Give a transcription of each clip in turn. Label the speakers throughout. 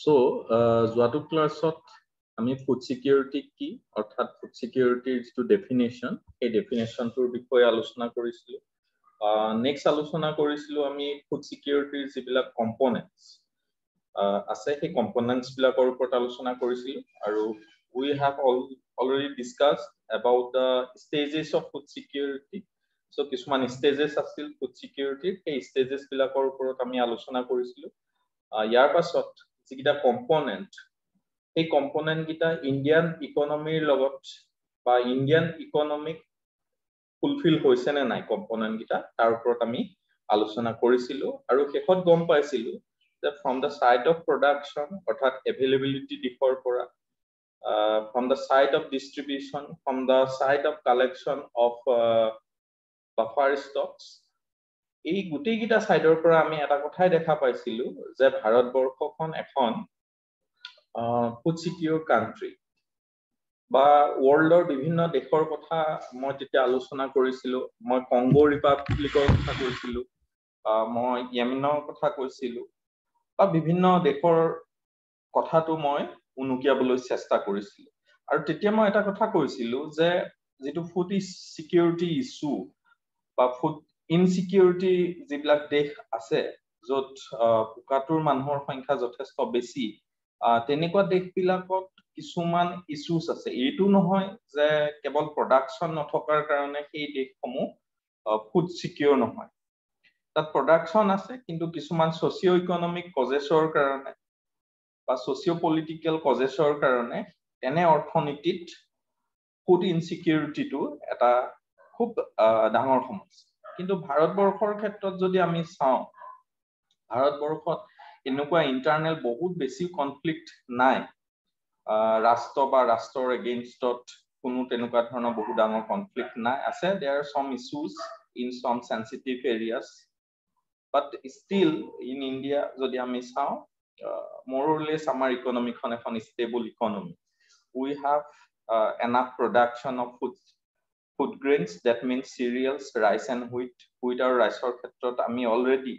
Speaker 1: চ' যোৱাটো ক্লাছত আমি ফুড ছিকিউৰিটি কি? অৰ্থাৎ ফুড ছিকিউৰিটিৰ যিটো ডেফিনেশ্যন সেই ডেফিনেশ্যনটোৰ বিষয়ে আলোচনা কৰিছিলোঁ। নেক্সট আলোচনা কৰিছিলোঁ আমি ফুড ছিকিউৰিটিৰ যিবিলাক কম্পনেণ্টছ আছে সেই কম্পনেণ্টছবিলাকৰ ওপৰত আলোচনা কৰিছিলোঁ। আৰু we have all already discuss about the stages of food security so' কিছুমান ষ্টেজেছ আছিল ফুড ছিকিউৰিটিৰ সেই ষ্টেজেছবিলাকৰ ওপৰত আমি আলোচনা কৰিছিলোঁ। ইয়াৰ পাছত যিকেইটা কম্পনেণ্ট সেই কম্পনেণ্টকেইটা ইণ্ডিয়ান ইকনমিৰ লগত বা ইণ্ডিয়ান ইকনমিক ফুলফিল হৈছে নে নাই কম্পনেণ্টকেইটা তাৰ ওপৰত আমি আলোচনা কৰিছিলোঁ। আৰু শেষত গম পাইছিলোঁ যে from the side of production অৰ্থাৎ এভেইলেবিলিটি দিশৰ পৰা from the side of distribution from the side of collection of buffer stocks এই গোটেইকেইটা চাইডৰ পৰা আমি এটা কথাই দেখা পাইছিলো যে ভাৰতবৰ্ষখন এখন ফুড চিকিউৰ কাণ্ট্ৰি বা ৱৰ্ল্ডৰ বিভিন্ন দেশৰ কথা মই তেতিয়া আলোচনা কৰিছিলো মই কংগো ৰিপাব্লিকৰ কথা কৈছিলো মই য়েমেনৰ কথা কৈছিলো বা বিভিন্ন দেশৰ কথাটো মই উনুকিয়াবলৈ চেষ্টা কৰিছিলো। আৰু তেতিয়া মই এটা কথা কৈছিলো যে যিটো ফুড চিকিউৰিটি ইছ্যু বা ফুড ইনচিকিউৰিটি যিবিলাক দেশ আছে য'ত পোকাটোৰ মানুহৰ সংখ্যা যথেষ্ট বেছি তেনেকুৱা দেশবিলাকত কিছুমান ইছ্যুজ আছে। এইটো নহয় যে কেৱল প্ৰডাকশ্যন নথকাৰ কাৰণে সেই দেশসমূহ ফুড চিকিউৰ নহয়। তাত প্ৰডাকশ্যন আছে কিন্তু কিছুমান ছচিঅ' ইকনমিক কজেছৰ কাৰণে বা ছচিঅ' পলিটিকেল কজেছৰ কাৰণে তেনে অৰ্থনীতিত ফুড ইনচিকিউৰিটিটো এটা খুব ডাঙৰ সমস্যা। কিন্তু ভাৰতবৰ্ষৰ ক্ষেত্ৰত যদি আমি চাওঁ ভাৰতবৰ্ষত এনেকুৱা ইণ্টাৰনেল বহুত বেছি কনফ্লিক্ট নাই। ৰাষ্ট্ৰ বা ৰাষ্ট্ৰৰ এগেইনষ্টত কোনো তেনেকুৱা ধৰণৰ বহুত ডাঙৰ কনফ্লিক্ট নাই। আছে there are some issues in some sensitive areas but still in India যদি আমি চাওঁ মৰলেছ আমাৰ ইকনমিখন এখন stable economy we have enough production of food food grains that means cereals rice and wheat wheat আৰু ৰাইচৰ ক্ষেত্ৰত আমি অলৰেডি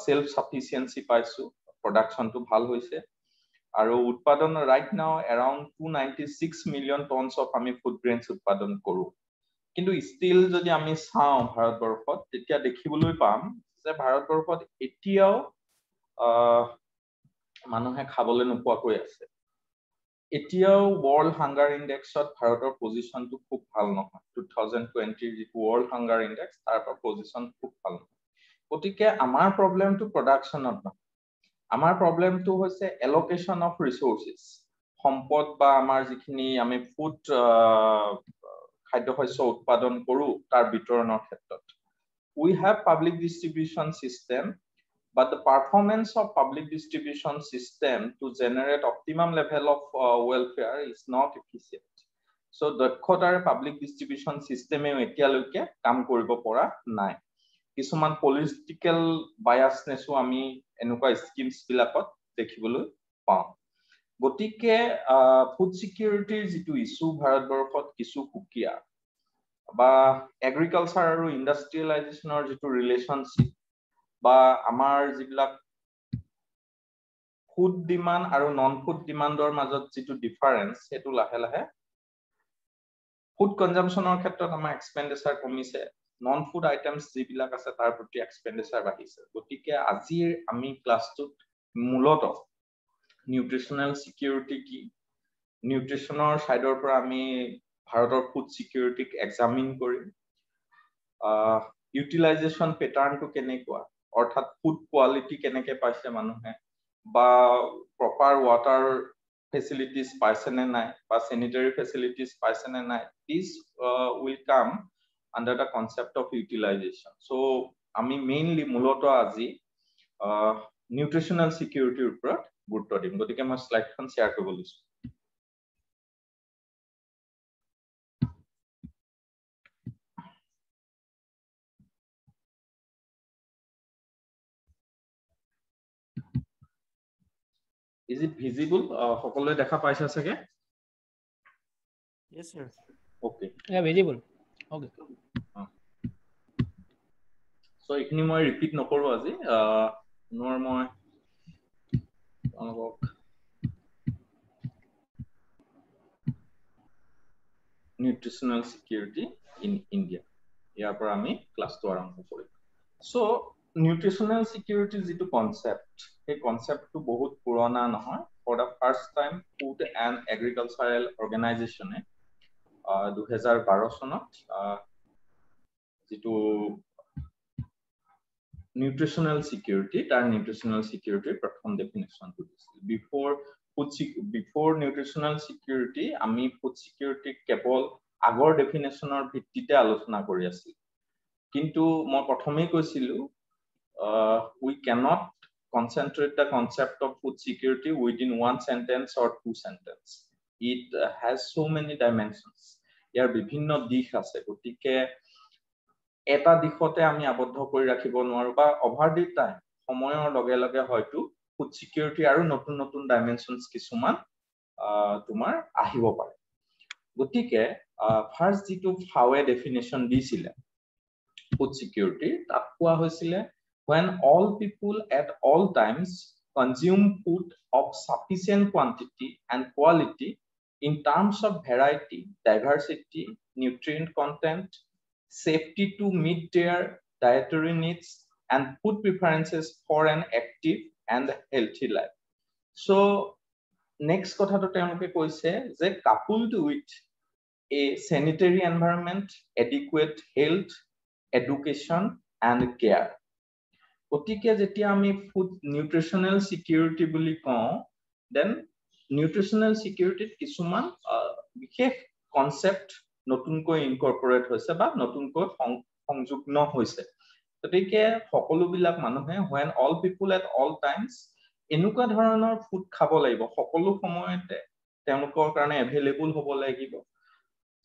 Speaker 1: চেল্ফ চাফিচিয়েঞ্চি পাইছোঁ প্ৰডাকশ্যনটো ভাল হৈছে। আৰু উৎপাদন right now around two ninety six million tons of আমি ফুড গ্ৰেইনছ উৎপাদন কৰোঁ। কিন্তু ষ্টিল যদি আমি চাওঁ ভাৰতবৰ্ষত তেতিয়া দেখিবলৈ পাম যে ভাৰতবৰ্ষত এতিয়াও মানুহে খাবলৈ নোপোৱাকৈ আছে। এতিয়াও ৱৰ্ল্ড হাংগাৰ ইণ্ডেক্সত ভাৰতৰ পজিশ্যনটো খুব ভাল নহয়। টু থাউজেণ্ড টুৱেণ্টিৰ যিটো ৱৰ্ল্ড হাংগাৰ ইণ্ডেক্স তাৰ পৰা পজিশ্যন খুব ভাল নহয়। গতিকে আমাৰ প্ৰব্লেমটো প্ৰডাকশ্যনত নহয়। আমাৰ প্ৰব্লেমটো হৈছে এলকেশ্যন অফ ৰিচৰ্চেছ সম্পদ বা আমাৰ যিখিনি আমি ফুড খাদ্য শস্য উৎপাদন কৰোঁ তাৰ বিতৰণৰ ক্ষেত্ৰত। We have public distribution system but the performance of public distribution system to generate optimum level of uh, welfare is not efficient. So কাম কৰিব পৰা নাই কিছুমান পলিটিকেল বায়াছনেছো আমি এনেকুৱা স্কিমছবিলাকত দেখিবলৈ পাওঁ গতিকে ফুড ছিকিউৰিটিৰ যিটো ইছ্যু ভাৰতবৰ্ষত কিছু সুকীয়া বা এগ্ৰিকালচাৰ আৰু ইণ্ডাষ্ট্ৰিয়েলাইজেশ্যনৰ যিটো ৰিলেশ্যনশ্বিপ বা আমাৰ যিবিলাক ফুড ডিমাণ্ড আৰু নন ফুড ডিমাণ্ডৰ মাজত যিটো ডিফাৰেঞ্চ সেইটো লাহে লাহে ফুড কনজামশ্যনৰ ক্ষেত্ৰত আমাৰ এক্সপেণ্ডিচাৰ কমিছে। নন ফুড আইটেমছ যিবিলাক আছে তাৰ প্ৰতি এক্সপেণ্ডিচাৰ বাঢ়িছে। গতিকে আজিৰ আমি ক্লাছটোত মূলত নিউট্ৰিচনেল ছিকিউৰিটি কি? নিউট্ৰিচনৰ ছাইডৰ পৰা আমি ভাৰতৰ ফুড ছিকিউৰিটিক এক্সামিন কৰিম। ইউটিলাইজেশ্যন পেটাৰ্ণটো কেনেকুৱা? অৰ্থাৎ ফুড কোৱালিটি কেনেকে পাইছে মানুহে বা প্ৰপাৰ ৱাটাৰ ফেচিলিটিজ পাইছেনে নাই বা চেনিটাৰী ফেচিলিটিজ পাইছেনে নাই this will come under the concept of utilization so' আমি মেইনলি মূলতঃ আজি নিউট্ৰিচনেল ছিকিউৰিটিৰ ওপৰত গুৰুত্ব দিম। গতিকে মই শ্লাইডখন শ্বেয়াৰ কৰিব লৈছোঁ। Is it visible? সকলোৱে দেখা পাইছা চাগে?
Speaker 2: Yes, sir.
Speaker 1: Okay.
Speaker 2: Yeah, visible. Okay.
Speaker 1: So এইখিনি মই ৰিপিট নকৰো আজি পুনৰ মই নিউট্ৰিচনেল চিকিউৰিটি ইন ইণ্ডিয়া ইয়াৰ পৰা আমি ক্লাছটো আৰম্ভ কৰিম চ' নিউট্ৰিচনেল চিকিউৰিটি যিটো কনচেপ্ট সেই কনচেপ্টটো বহুত পুৰণা নহয়। For the first time food and agricultural অৰ্গেনাইজেশ্যনে দুহেজাৰ বাৰ চনত যিটো নিউট্ৰিচনেল চিকিউৰিটি তাৰ নিউট্ৰিচনেল চিকিউৰিটিৰ প্ৰথম ডেফিনেশ্যনটো দিছিল। Before food before nutritional security আমি ফুড চিকিউৰিটিক কেৱল আগৰ ডেফিনেশ্যনৰ ভিত্তিতে আলোচনা কৰি আছিলোঁ। কিন্তু মই প্ৰথমেই কৈছিলোঁ uh, we cannot concentrate the concept of food security within one sentence or two sentences. It uh, has so many dimensions. ইয়াৰ বিভিন্ন দিশ আছে গতিকে এটা দিশতে আমি আবদ্ধ কৰি ৰাখিব নোৱাৰো বা অভাৰ দি টাইম সময়ৰ লগে লগে হয়তো ফুড চিকিউৰিটি আৰু নতুন নতুন ডাইমেনশ্যনছ কিছুমান তোমাৰ আহিব পাৰে গতিকে ফাৰ্ষ্ট যিটো ফাৱে ডেফিনেশ্যন দিছিলে ফুড চিকিউৰিটিৰ তাত কোৱা হৈছিলে when all people at all times consume food of sufficient quantity and quality in terms of variety, diversity, nutrient content, safety to meet their dietary needs, and food preferences for an active and healthy life. So, next কথাটো তেওঁলোকে কৈছে যে coupled with a sanitary environment, adequate health, education, and care. গতিকে যেতিয়া আমি food nutritional security বুলি কওঁ then nutritional চিকিউৰিটিত কিছুমান বিশেষ কনচেপ্ট নতুনকৈ ইনকৰ্পৰেট হৈছে বা নতুনকৈ সংযুগ্ন হৈছে। গতিকে সকলোবিলাক মানুহে when all people at all times এনেকুৱা ধৰণৰ ফুড খাব লাগিব সকলো সময়তে তেওঁলোকৰ কাৰণে এভেইলেবল হ'ব লাগিব।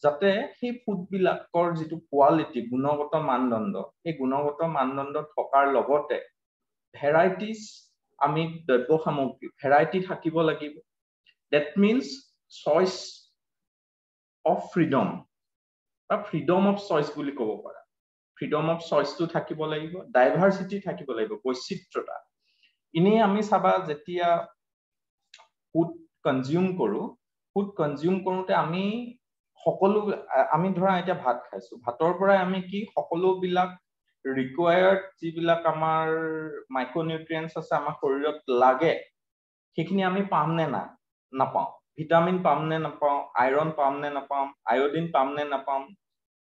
Speaker 1: যাতে সেই ফুডবিলাকৰ যিটো কোৱালিটি গুণগত মানদণ্ড সেই গুণগত মানদণ্ড থকাৰ লগতে ভেৰাইটিজ আমি দ্ৰব্য সামগ্ৰী ভেৰাইটি থাকিব লাগিব। That means choice of freedom বা ফ্ৰীডম অফ চইচ বুলি ক'ব পাৰা। ফ্ৰীডম অফ চইচটো থাকিব লাগিব ডাইভাৰ্চিটি থাকিব লাগিব বৈচিত্ৰতা। এনেই আমি চাবা যেতিয়া ফুড কনজিউম কৰোঁ ফুড কনজিউম কৰোঁতে আমি সকলো আমি ধৰা এতিয়া ভাত খাইছো। ভাতৰ পৰাই আমি কি সকলোবিলাক ৰিকুৱায়াৰ্ড যিবিলাক আমাৰ মাইক্ৰনিউট্ৰিয়েণ্টছ আছে আমাৰ শৰীৰত লাগে সেইখিনি আমি পাম নে না নাপাওঁ। ভিটামিন পাম নে নাপাওঁ? আইৰণ পাম নে নাপাম? আয়ডিন পাম নে নাপাম?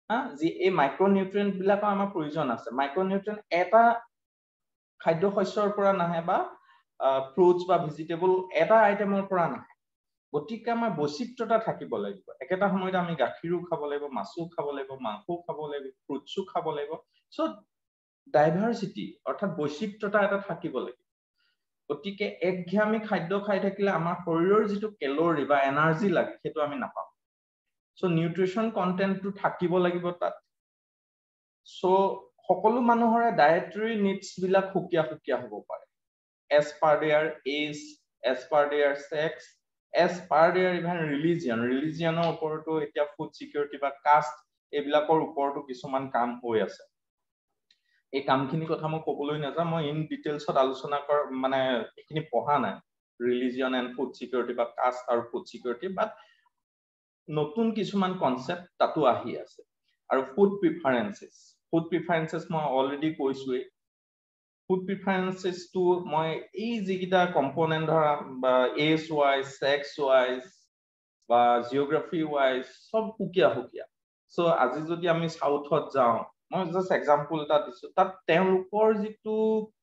Speaker 1: হা যি এই মাইক্ৰনিউট্ৰিয়েণ্ট বিলাকৰ আমাৰ প্ৰয়োজন আছে। মাইক্ৰনিউট্ৰিয়েণ্ট এটা খাদ্য শস্যৰ পৰা নাহে বা ফ্ৰুটছ বা ভেজিটেবল এটা আইটেমৰ পৰা নাহে। গতিকে আমাৰ বৈচিত্ৰতা থাকিব লাগিব। একেটা সময়তে আমি গাখীৰো খাব লাগিব মাছো খাব লাগিব মাংসও খাব লাগিব ফ্ৰুটছো খাব লাগিব। চ' ডাইভাৰ্চিটি অৰ্থাৎ বৈচিত্ৰতা এটা থাকিব লাগিব গতিকে একঘেয়ামী খাদ্য খাই থাকিলে আমাৰ শৰীৰৰ যিটো কেলৰি বা এনাৰ্জি লাগে সেইটো আমি নাপাওঁ। চ' নিউট্ৰিচন কণ্টেণ্টটো থাকিব লাগিব তাত। চ' সকলো মানুহৰে ডায়েটৰী নিডছবিলাক সুকীয়া সুকীয়া হ'ব পাৰে। As per their age as per their sex as per their even religion ৰিলিজিয়নৰ ওপৰতো এতিয়া ফুড চিকিউৰিটি বা কাষ্ট এইবিলাকৰ ওপৰতো কিছুমান কাম হৈ আছে। এই কামখিনি কথা মই ক'বলৈ নাযাওঁ মই ইন ডিটেইলছত আলোচনা কৰ মানে এইখিনি পঢ়া নাই। ৰিলিজিয়ন এণ্ড ফুড চিকিউৰিটি বা কাষ্ট আৰু ফুড চিকিউৰিটি বাট নতুন কিছুমান কনচেপ্ট তাতো আহি আছে। আৰু ফুড প্ৰিফাৰেঞ্চেছ ফুড প্ৰিফাৰেঞ্চেছ মই অলৰেডি কৈছোৱেই। ফুড প্ৰিফাৰেঞ্চেছটো মই এই যিকেইটা কম্পনেণ্ট ধৰা বা এজ ৱাইজ ছেক্স ৱাইজ বা জিঅ'গ্ৰাফি ৱাইজ চব সুকীয়া সুকীয়া। চ' আজি যদি আমি চাউথত যাওঁ মই জাষ্ট এক্সাম্পল এটা দিছোঁ। তাত তেওঁলোকৰ যিটো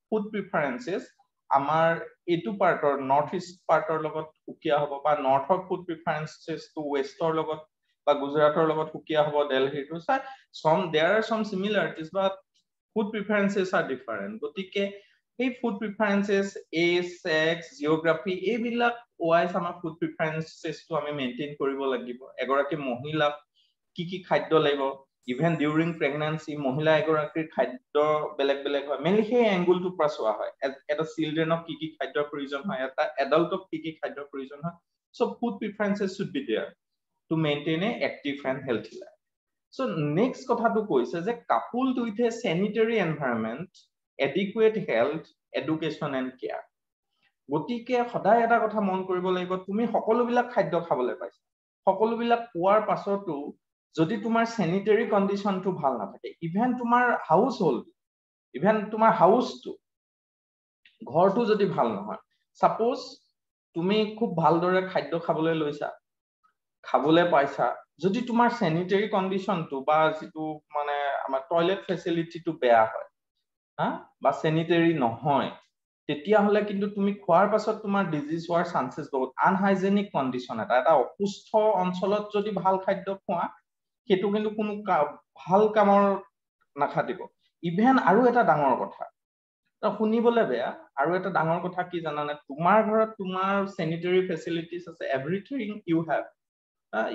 Speaker 1: ফুড প্ৰিফাৰেঞ্চেছ আমাৰ এইটো পাৰ্টৰ নৰ্থ ইষ্ট পাৰ্টৰ লগত সুকীয়া হ'ব বা নৰ্থৰ ফুড প্ৰিফাৰেঞ্চেছটো ৱেষ্টৰ লগত বা গুজৰাটৰ লগত সুকীয়া হ'ব দেলহিটো চাই some there are some similarities but food preferences are different গতিকে সেই food preferences age sex geography এইবিলাক ৱাইজ আমাৰ ফুড প্ৰিফাৰেঞ্চেছটো আমি মেইনটেইন কৰিব লাগিব। এগৰাকী মহিলাক কি কি খাদ্য লাগিব? ইভেন ডিউৰিং প্ৰেগনেঞ্চি মহিলা এগৰাকীৰ খাদ্য বেলেগ বেলেগ হয়। মেইনলি সেই এংগুলটোৰ পৰা চোৱা হয়। এটা চিলড্ৰেনক কি কি খাদ্যৰ প্ৰয়োজন হয়? এটা এডাল্টক কি কি খাদ্যৰ প্ৰয়োজন হয়? So' food preferences should be there to maintain a active and healthy life So next কথাটো কৈছে যে coupled with a sanitary environment, adequate health, education and care. গতিকে সদায় এটা কথা মন কৰিব লাগিব তুমি সকলোবিলাক খাদ্য খাবলৈ পাইছা সকলোবিলাক পোৱাৰ পাছতো যদি তোমাৰ চেনিটেৰী কণ্ডিশ্যনটো ভাল নাথাকে ইভেন তোমাৰ হাউচ হোল্ড ইভেন তোমাৰ হাউচটো ঘৰটো যদি ভাল নহয় চাপ'জ তুমি খুব ভালদৰে খাদ্য খাবলৈ লৈছা খাবলৈ পাইছা যদি তোমাৰ চেনিটেৰী কণ্ডিশ্যনটো বা যিটো মানে আমাৰ টয়লেট ফেচিলিটিটো বেয়া হয় হা বা চেনিটেৰী নহয় তেতিয়াহ'লে কিন্তু তুমি খোৱাৰ পাছত তোমাৰ ডিজিজ হোৱাৰ চান্সেছ বহুত। আনহাইজেনিক কণ্ডিশ্যন এটা এটা অসুস্থ অঞ্চলত যদি ভাল খাদ্য খোৱা সেইটো কিন্তু কোনো ভাল কামৰ নাখাটিব। ইভেন আৰু এটা ডাঙৰ কথা শুনিবলৈ বেয়া আৰু এটা ডাঙৰ কথা কি জানানে? তোমাৰ ঘৰত তোমাৰ চেনিটেৰী ফেচিলিটিজ আছে everything you have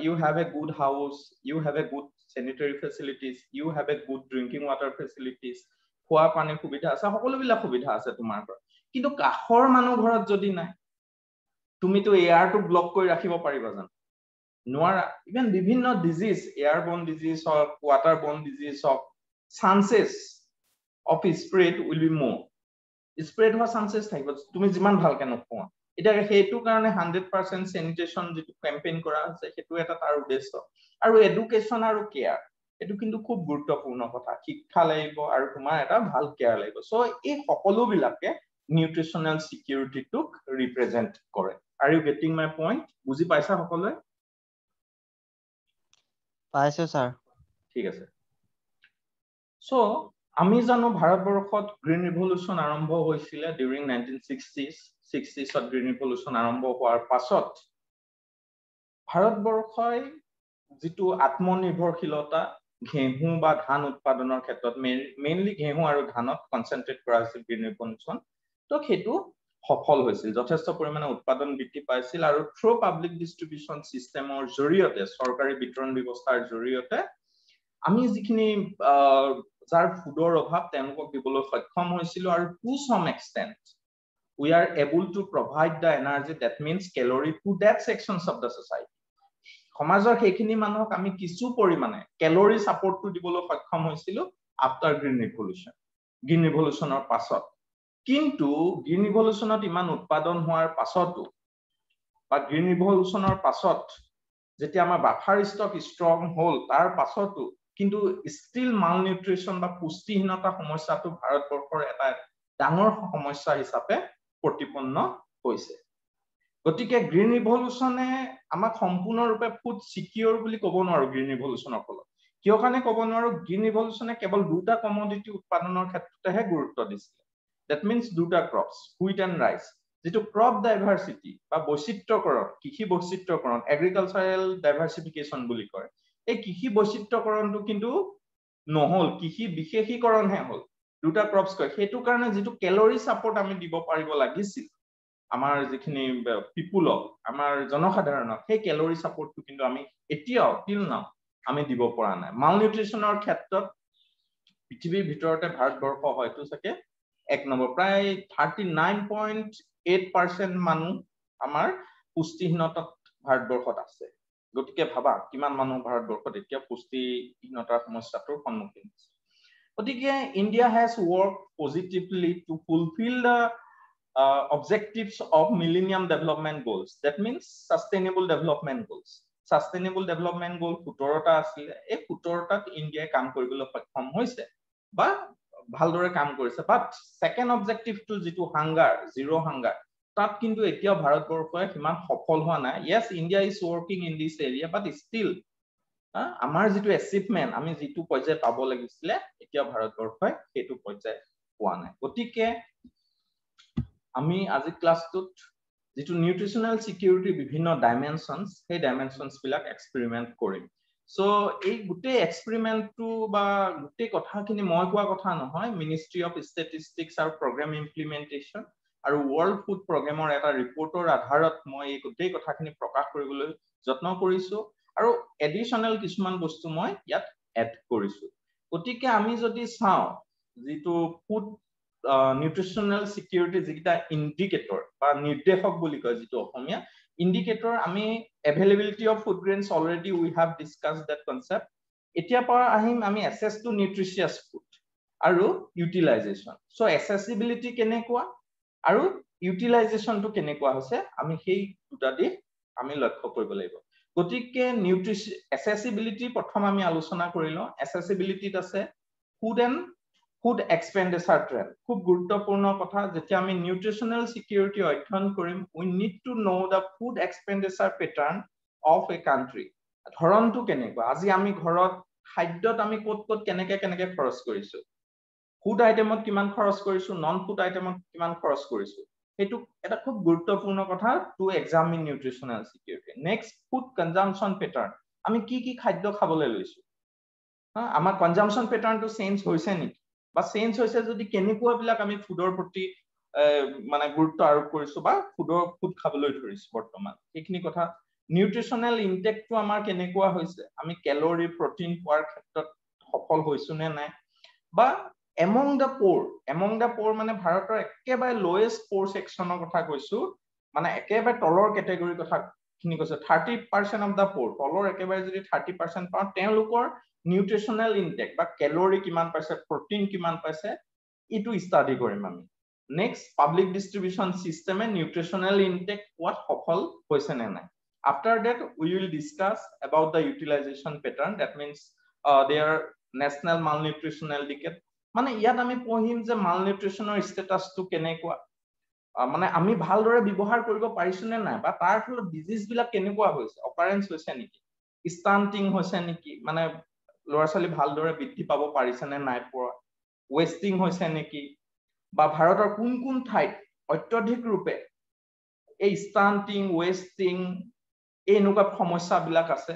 Speaker 1: you have a good house you have a good sanitary facilities you have a good drinking water facilities খোৱা পানীৰ সুবিধা আছে সকলোবিলাক সুবিধা আছে তোমাৰ কিন্তু কাষৰ মানুহ ঘৰত যদি নাই তুমিতো এয়াৰটো ব্লক কৰি ৰাখিব পাৰিবা জানো? নোৱাৰা। ইভেন বিভিন্ন ডিজিজ এয়াৰ বন ডিজিজ হওক ৱাটাৰ বন ডিজিজ হওক chances of spread will be more spread হোৱা চান্সেছ থাকিব। তুমি যিমান ভালকে নোখোৱা এতিয়া সেইটো কাৰণে হাণ্ড্ৰেড পাৰ্চেণ্ট চেনিটেশ্যন যিটো কেম্পেইন কৰা হৈছে সেইটো এটা তাৰ উদ্দেশ্য। আৰু এডুকেশ্যন আৰু কেয়াৰ এইটো কিন্তু খুব গুৰুত্বপূৰ্ণ কথা। শিক্ষা লাগিব আৰু তোমাৰ এটা ভাল কেয়াৰ লাগিব। চ' এই সকলোবিলাকে নিউট্ৰিচনেল ছিকিউৰিটিটোক ৰিপ্ৰেজেণ্ট কৰে। আৰু ইউ গেটিং মাই পইণ্ট বুজি পাইছা সকলোৱে?
Speaker 2: পাইছো ছাৰ
Speaker 1: ঠিক আছে। চ' আমি জানো ভাৰতবৰ্ষত গ্ৰীণ ৰিভলিউশ্যন আৰম্ভ হৈছিলে ডিউৰিং নাইনটিন ছিক্সটিজ ছিক্সটিজত গ্ৰীণ ৰিভলিউশ্যন আৰম্ভ হোৱাৰ পাছত। ভাৰতবৰ্ষই যিটো আত্মনিৰ্ভৰশীলতা ঘেঁহু বা ধান উৎপাদনৰ ক্ষেত্ৰত মেইনলি ঘেঁহু আৰু ধানত কনচেনট্ৰেট কৰা হৈছিল গ্ৰীণ ৰিভলিউশ্যন তো সেইটো সফল হৈছিল। যথেষ্ট পৰিমাণে উৎপাদন বৃদ্ধি পাইছিল আৰু থ্ৰু পাব্লিক ডিষ্ট্ৰিবিউশ্যন ছিষ্টেমৰ জৰিয়তে চৰকাৰী বিতৰণ ব্যৱস্থাৰ জৰিয়তে আমি যিখিনি যাৰ ফুডৰ অভাৱ তেওঁলোকক দিবলৈ সক্ষম হৈছিলো আৰু to some extent we are able to provide the energy that means calorie to that sections of the society সমাজৰ সেইখিনি মানুহক আমি কিছু পৰিমাণে কেলৰি ছাপৰ্টটো দিবলৈ সক্ষম হৈছিলো আফটাৰ গ্ৰীণ ৰিভলিউশ্যন গ্ৰীণ ৰিভলিউশ্যনৰ পাছত। কিন্তু গ্ৰীণ ৰিভলিউশ্যনত ইমান উৎপাদন হোৱাৰ পাছতো বা গ্ৰীণ ৰিভলিউশ্যনৰ পাছত যেতিয়া আমাৰ বাফাৰ ষ্টক ষ্ট্ৰং হ'ল তাৰ পাছতো কিন্তু ষ্টিল মাল নিউট্ৰিশ্যন বা পুষ্টিহীনতা সমস্যাটো ভাৰতবৰ্ষৰ এটা ডাঙৰ সমস্যা হিচাপে প্ৰতিপন্ন হৈছে। গতিকে গ্ৰীণ ৰিভলিউশ্যনে আমাক সম্পূৰ্ণৰূপে ফুড চিকিয়ৰ বুলি ক'ব নোৱাৰো গ্ৰীণ ৰিভলিউশ্যনৰ ফলত। কিয় কাৰণে ক'ব নোৱাৰো? গ্ৰীণ ৰিভলিউশ্যনে কেৱল দুটা কমডিটি উৎপাদনৰ ক্ষেত্ৰতেহে গুৰুত্ব দিছিলে। দেট মিনছ দুটা ক্ৰপছ হুইট এণ্ড ৰাইচ যিটো ক্ৰপ ডাইভাৰ্চিটি বা বৈচিত্ৰকৰণ কৃষি বৈচিত্ৰকৰণ এগ্ৰিকালচাৰেল ডাইভাৰ্চিফিকেশ্যন বুলি কয়। এই কৃষি বৈচিত্ৰকৰণটো কিন্তু নহল কৃষি বিশেষীকৰণহে হ'ল। দুটা ক্ৰপছ কয়। সেইটো কাৰণে যিটো কেলৰি ছাপৰ্ট আমি দিব পাৰিব লাগিছিল আমাৰ যিখিনি পিপুলক আমাৰ জনসাধাৰণক সেই কেলৰি ছাপৰ্টটো কিন্তু আমি এতিয়াও টিল নাও আমি দিব পৰা নাই। মাল নিউট্ৰিশ্যনৰ ক্ষেত্ৰত পৃথিৱীৰ ভিতৰতে ভাৰতবৰ্ষ হয়তো চাগে এক নম্বৰ। প্ৰায় thirty nine point eight percent মানুহ আমাৰ পুষ্টিহীনতাত ভাৰতবৰ্ষত আছে। গতিকে ভাবা কিমান মানুহ ভাৰতবৰ্ষত এতিয়া পুষ্টিহীনতাৰ সমস্যাটোৰ সন্মুখীন হৈছে। গতিকে India has work positively to fulfil the objectives of millennium development goals that means sustainable development goals sustainable development goal সোতৰটা আছিলে। এই সোতৰটাত ইণ্ডিয়াই কাম কৰিবলৈ সক্ষম হৈছে বা ভালদৰে কাম কৰিছে। বাট ছেকেণ্ড অবজেক্টিভটো যিটো হাংগাৰ জিৰ' হাংগাৰ তাত কিন্তু এতিয়াও ভাৰতবৰ্ষই সিমান সফল হোৱা নাই। Yes India is working in this area but still আমাৰ যিটো এচিভমেণ্ট আমি যিটো পৰ্যায় পাব লাগিছিলে এতিয়া ভাৰতবৰ্ষই সেইটো পৰ্যায় পোৱা নাই। গতিকে আমি আজি ক্লাছটোত যিটো নিউট্ৰিচনেল ছিকিউৰিটিৰ বিভিন্ন ডাইমেনশ্যনছ সেই ডাইমেনশ্যনছ বিলাক এক্সপেৰিমেণ্ট কৰিম। চ' এই গোটেই এক্সপেৰিমেণ্টটো বা গোটেই কথাখিনি মই কোৱা কথা নহয় মিনিষ্ট্ৰি অফ ষ্টেটিষ্টিক্স আৰু প্ৰগ্ৰেম ইমপ্লিমেণ্টেশ্যন আৰু ৱৰ্ল্ড ফুড প্ৰগ্ৰেমৰ এটা ৰিপৰ্টৰ আধাৰত মই এই গোটেই কথাখিনি প্ৰকাশ কৰিবলৈ যত্ন কৰিছো আৰু এডিশ্যনেল কিছুমান বস্তু মই ইয়াত এড কৰিছো। গতিকে আমি যদি চাওঁ যিটো ফুড নিউট্ৰিচনেল ছিকিউৰিটি যিকেইটা ইণ্ডিকেটৰ বা নিৰ্দেশক বুলি কয় যিটো অসমীয়া ইণ্ডিকেটৰ আমি availability of food grains already we have discuss that concept এতিয়াৰ পৰা আহিম আমি এছেছ টু নিউট্ৰিচিয়াছ ফুড আৰু ইউটিলাইজেশ্যন চ' এচেচিবিলিটি কেনেকুৱা? আৰু ইউটিলাইজেশ্যনটো কেনেকুৱা হৈছে আমি সেই দুটা দিশ আমি লক্ষ্য কৰিব লাগিব। গতিকে নিউট্ৰিচ এচেচিবিলিটি প্ৰথম আমি আলোচনা কৰি লওঁ। এচেচিবিলিটিত আছে food and food expenditure trend খুব গুৰুত্বপূৰ্ণ কথা যেতিয়া আমি নিউট্ৰিচনেল ছিকিউৰিটি অধ্যয়ন কৰিম we need to know' the food expenditure pattern of a country ধৰণটো কেনেকুৱা? আজি আমি ঘৰত খাদ্যত আমি ক'ত ক'ত কেনেকে কেনেকে খৰচ কৰিছো? ফুড আইটেমত কিমান খৰচ কৰিছো নন ফুড আইটেমত কিমান খৰচ কৰিছো সেইটো এটা খুব গুৰুত্বপূৰ্ণ কথা to examine nutritional security next food consumption pattern আমি কি কি খাদ্য খাবলৈ লৈছো? আমাৰ কনজামশ্যন পেটাৰ্ণটো চেঞ্জ হৈছে নেকি? বা চেঞ্জ হৈছে যদি কেনেকুৱাবিলাক আমি ফুডৰ প্ৰতি মানে গুৰুত্ব আৰোপ কৰিছো বা ফুডৰ ফুড খাবলৈ ধৰিছো বৰ্তমান সেইখিনি কথা। নিউট্ৰিচনেল ইনটেকটো আমাৰ কেনেকুৱা হৈছে? আমি কেলৰি প্ৰটিন পোৱাৰ ক্ষেত্ৰত সফল হৈছো নে নাই? বা among the poor among the poor মানে ভাৰতৰ একেবাৰে লয়েষ্ট প'ৰ ছেকশ্যনৰ কথা কৈছো মানে একেবাৰে তলৰ কেটেগৰীৰ কথা খিনি কৈছো thirty percent of the poor তলৰ একেবাৰে যদি থাৰ্টি পাৰ্চেণ্ট পাওঁ তেওঁলোকৰ নিউট্ৰিচনেল ইনটেক বা কেলৰি কিমান পাইছে প্ৰটিন কিমান পাইছে এইটো ষ্টাডি কৰিম আমি। নেক্সট পাব্লিক ডিষ্ট্ৰিবিউচন চিষ্টেমে নিউট্ৰিচনেল ইনটেক পোৱাত সফল হৈছে নে নাই? After that we will discuss about the utilization pattern that means their national মাল নিউট্ৰিচনেল ডিকেট মানে ইয়াত আমি পঢ়িম যে মাল নিউট্ৰিচনৰ ষ্টেটাছটো কেনেকুৱা। মানে আমি ভালদৰে ব্যৱহাৰ কৰিব পাৰিছো নে নাই বা তাৰ ফলত ডিজিজ বিলাক কেনেকুৱা হৈছে অকাৰেঞ্চ হৈছে নেকি ষ্টাণ্টিং হৈছে নেকি মানে ল'ৰা ছোৱালী ভালদৰে বৃদ্ধি পাব পাৰিছে নে নাই পৰা ৱেষ্টিং হৈছে নেকি বা ভাৰতৰ কোন কোন ঠাইত অত্যধিক ৰূপে এই ষ্টাণ্টিং ৱেষ্টিং এই এনেকুৱা সমস্যাবিলাক আছে।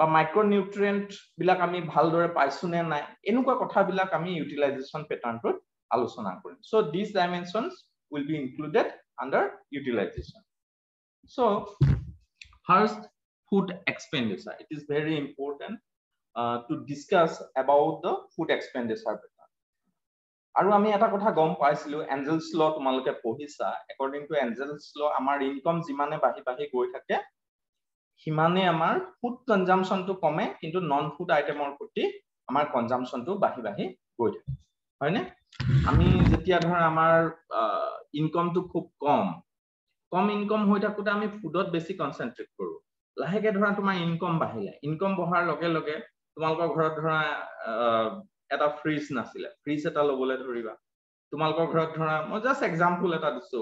Speaker 1: বা মাইক্ৰনিউট্ৰিয়েণ্ট বিলাক আমি ভালদৰে পাইছো নে নাই এনেকুৱা কথাবিলাক আমি ইউটিলাইজেশ্যন পেটাৰ্ণটোত আলোচনা কৰিম। So' this dimensions will be included under utilization so' first food expenditure it is very important to discuss about the food expenditure pattern আৰু আমি এটা কথা গম পাইছিলো এঞ্জেলছ ল তোমালোকে পঢ়িছা। একৰ্ডিং টু এঞ্জেলছ ল আমাৰ ইনকম যিমানে বাঢ়ি বাঢ়ি গৈ থাকে সিমানে আমাৰ ফুড কনজামশ্যনটো কমে কিন্তু নন ফুড আইটেমৰ প্ৰতি আমাৰ কনজামশ্যনটো বাঢ়ি বাঢ়ি গৈ থাকে। হয়নে? আমি যেতিয়া ধৰা আমাৰ ইনকমটো খুব কম কম ইনকম হৈ থাকোঁতে আমি ফুডত বেছি কনচেনট্ৰেট কৰোঁ। লাহেকে ধৰা তোমাৰ ইনকম বাঢ়িলে। ইনকম বঢ়াৰ লগে লগে তোমালোকৰ ঘৰত ধৰা এটা ফ্ৰিজ নাছিলে। ফ্ৰিজ এটা ল'বলৈ ধৰিবা। তোমালোকৰ ঘৰত ধৰা মই জাষ্ট এক্সাম্পল এটা দিছো।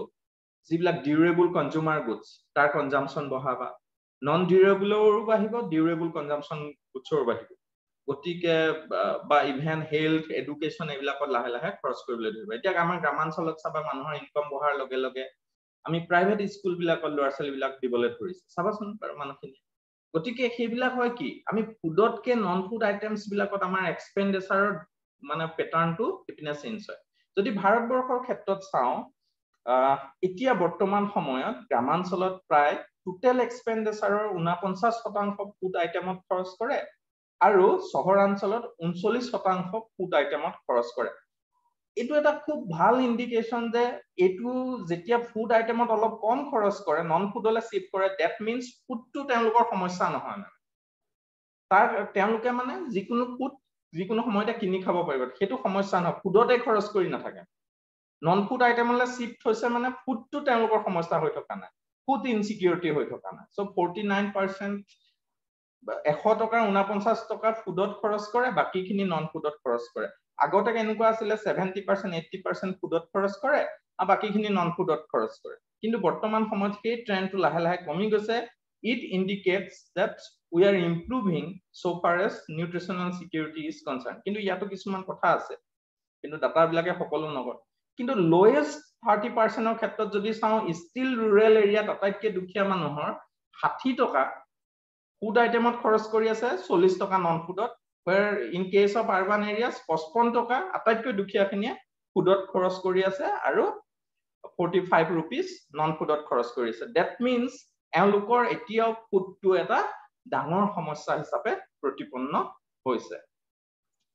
Speaker 1: যিবিলাক ডিউৰেবল কনজিউমাৰ গুডছ তাৰ কনজামশ্যন বঢ়াবা। নন ডিউৰেবলৰো বাঢ়িব ডিউৰেবল কনজামশ্যন গুডছৰো বাঢ়িব। গতিকে বা ইভেন হেল্থ এডুকেশ্যন এইবিলাকত লাহে লাহে খৰচ কৰিবলৈ ধৰিব। এতিয়া আমাৰ গ্ৰামাঞ্চলত চাবা মানুহৰ ইনকম বঢ়াৰ লগে লগে আমি প্ৰাইভেট স্কুলবিলাকত ল'ৰা ছোৱালীবিলাক দিবলৈ ধৰিছো। চাবাচোন বাৰু মানুহখিনি। গতিকে সেইবিলাক হয় কি আমি ফুডতকে নন ফুড আইটেমছ বিলাকত আমাৰ এক্সপেণ্ডিচাৰৰ মানে পেটাৰ্ণটো ইপিনে চেঞ্জ হয়। যদি ভাৰতবৰ্ষৰ ক্ষেত্ৰত চাওঁ এতিয়া বৰ্তমান সময়ত গ্ৰামাঞ্চলত প্ৰায় টোটেল এক্সপেণ্ডিচাৰৰ ঊনপঞ্চাছ শতাংশ ফুড আইটেমত খৰচ কৰে আৰু চহৰাঞ্চলত ঊনচল্লিছ শতাংশ ফুড আইটেমত খৰচ কৰে। এইটো এটা খুব ভাল ইণ্ডিকেশ্যন যে এইটো যেতিয়া ফুড আইটেমত অলপ কম খৰচ কৰে নন ফুডলৈ চিফ্ট কৰে ডেট মিনছ ফুডটো তেওঁলোকৰ সমস্যা নহয় মানে। তাৰ তেওঁলোকে মানে যিকোনো ফুড যিকোনো সময়তে কিনি খাব পাৰিব। সেইটো সমস্যা নহয় ফুডতে খৰচ কৰি নাথাকে। নন ফুড আইটেমলৈ চিফ্ট হৈছে মানে ফুডটো তেওঁলোকৰ সমস্যা হৈ থকা নাই। ফুড ইনচিকিউৰিটি হৈ থকা নাই। চ' ফৰ্টি নাইন পাৰ্চেণ্ট এশ টকাৰ ঊনপঞ্চাছ টকা ফুডত খৰচ কৰে বাকীখিনি নন ফুডত খৰচ কৰে। আগতে কেনেকুৱা আছিলে ছেভেণ্টি পাৰ্চেণ্ট এইটি পাৰ্চেণ্ট ফুডত খৰচ কৰে আৰু বাকীখিনি নন ফুডত খৰচ কৰে। কিন্তু বৰ্তমান সময়ত সেই ট্ৰেণ্ডটো লাহে লাহে কমি গৈছে। It indicates that we are improving so' far as nutritional security is concern কিন্তু ইয়াতো কিছুমান কথা আছে। কিন্তু ডাটাবিলাকে সকলো নকৰে কিন্তু লয়েষ্ট থাৰ্টি পাৰ্চেণ্টৰ ক্ষেত্ৰত যদি চাওঁ ষ্টিল ৰুৰেল এৰিয়াত আটাইতকৈ দুখীয়া মানুহৰ ষাঠি টকা ফুড আইটেমত খৰচ কৰি আছে চল্লিছ টকা non ফুডত in case of urban areas পঁচপন্ন টকা আটাইতকৈ দুখীয়াখিনিয়ে ফুডত খৰচ কৰি আছে আৰু ফৰ্টি ফাইভ ৰুপিজ নন ফুডত খৰচ কৰি আছে। ডেট মিনছ এওঁলোকৰ এতিয়াও ফুডটো এটা ডাঙৰ সমস্যা হিচাপে প্ৰতিপন্ন হৈছে।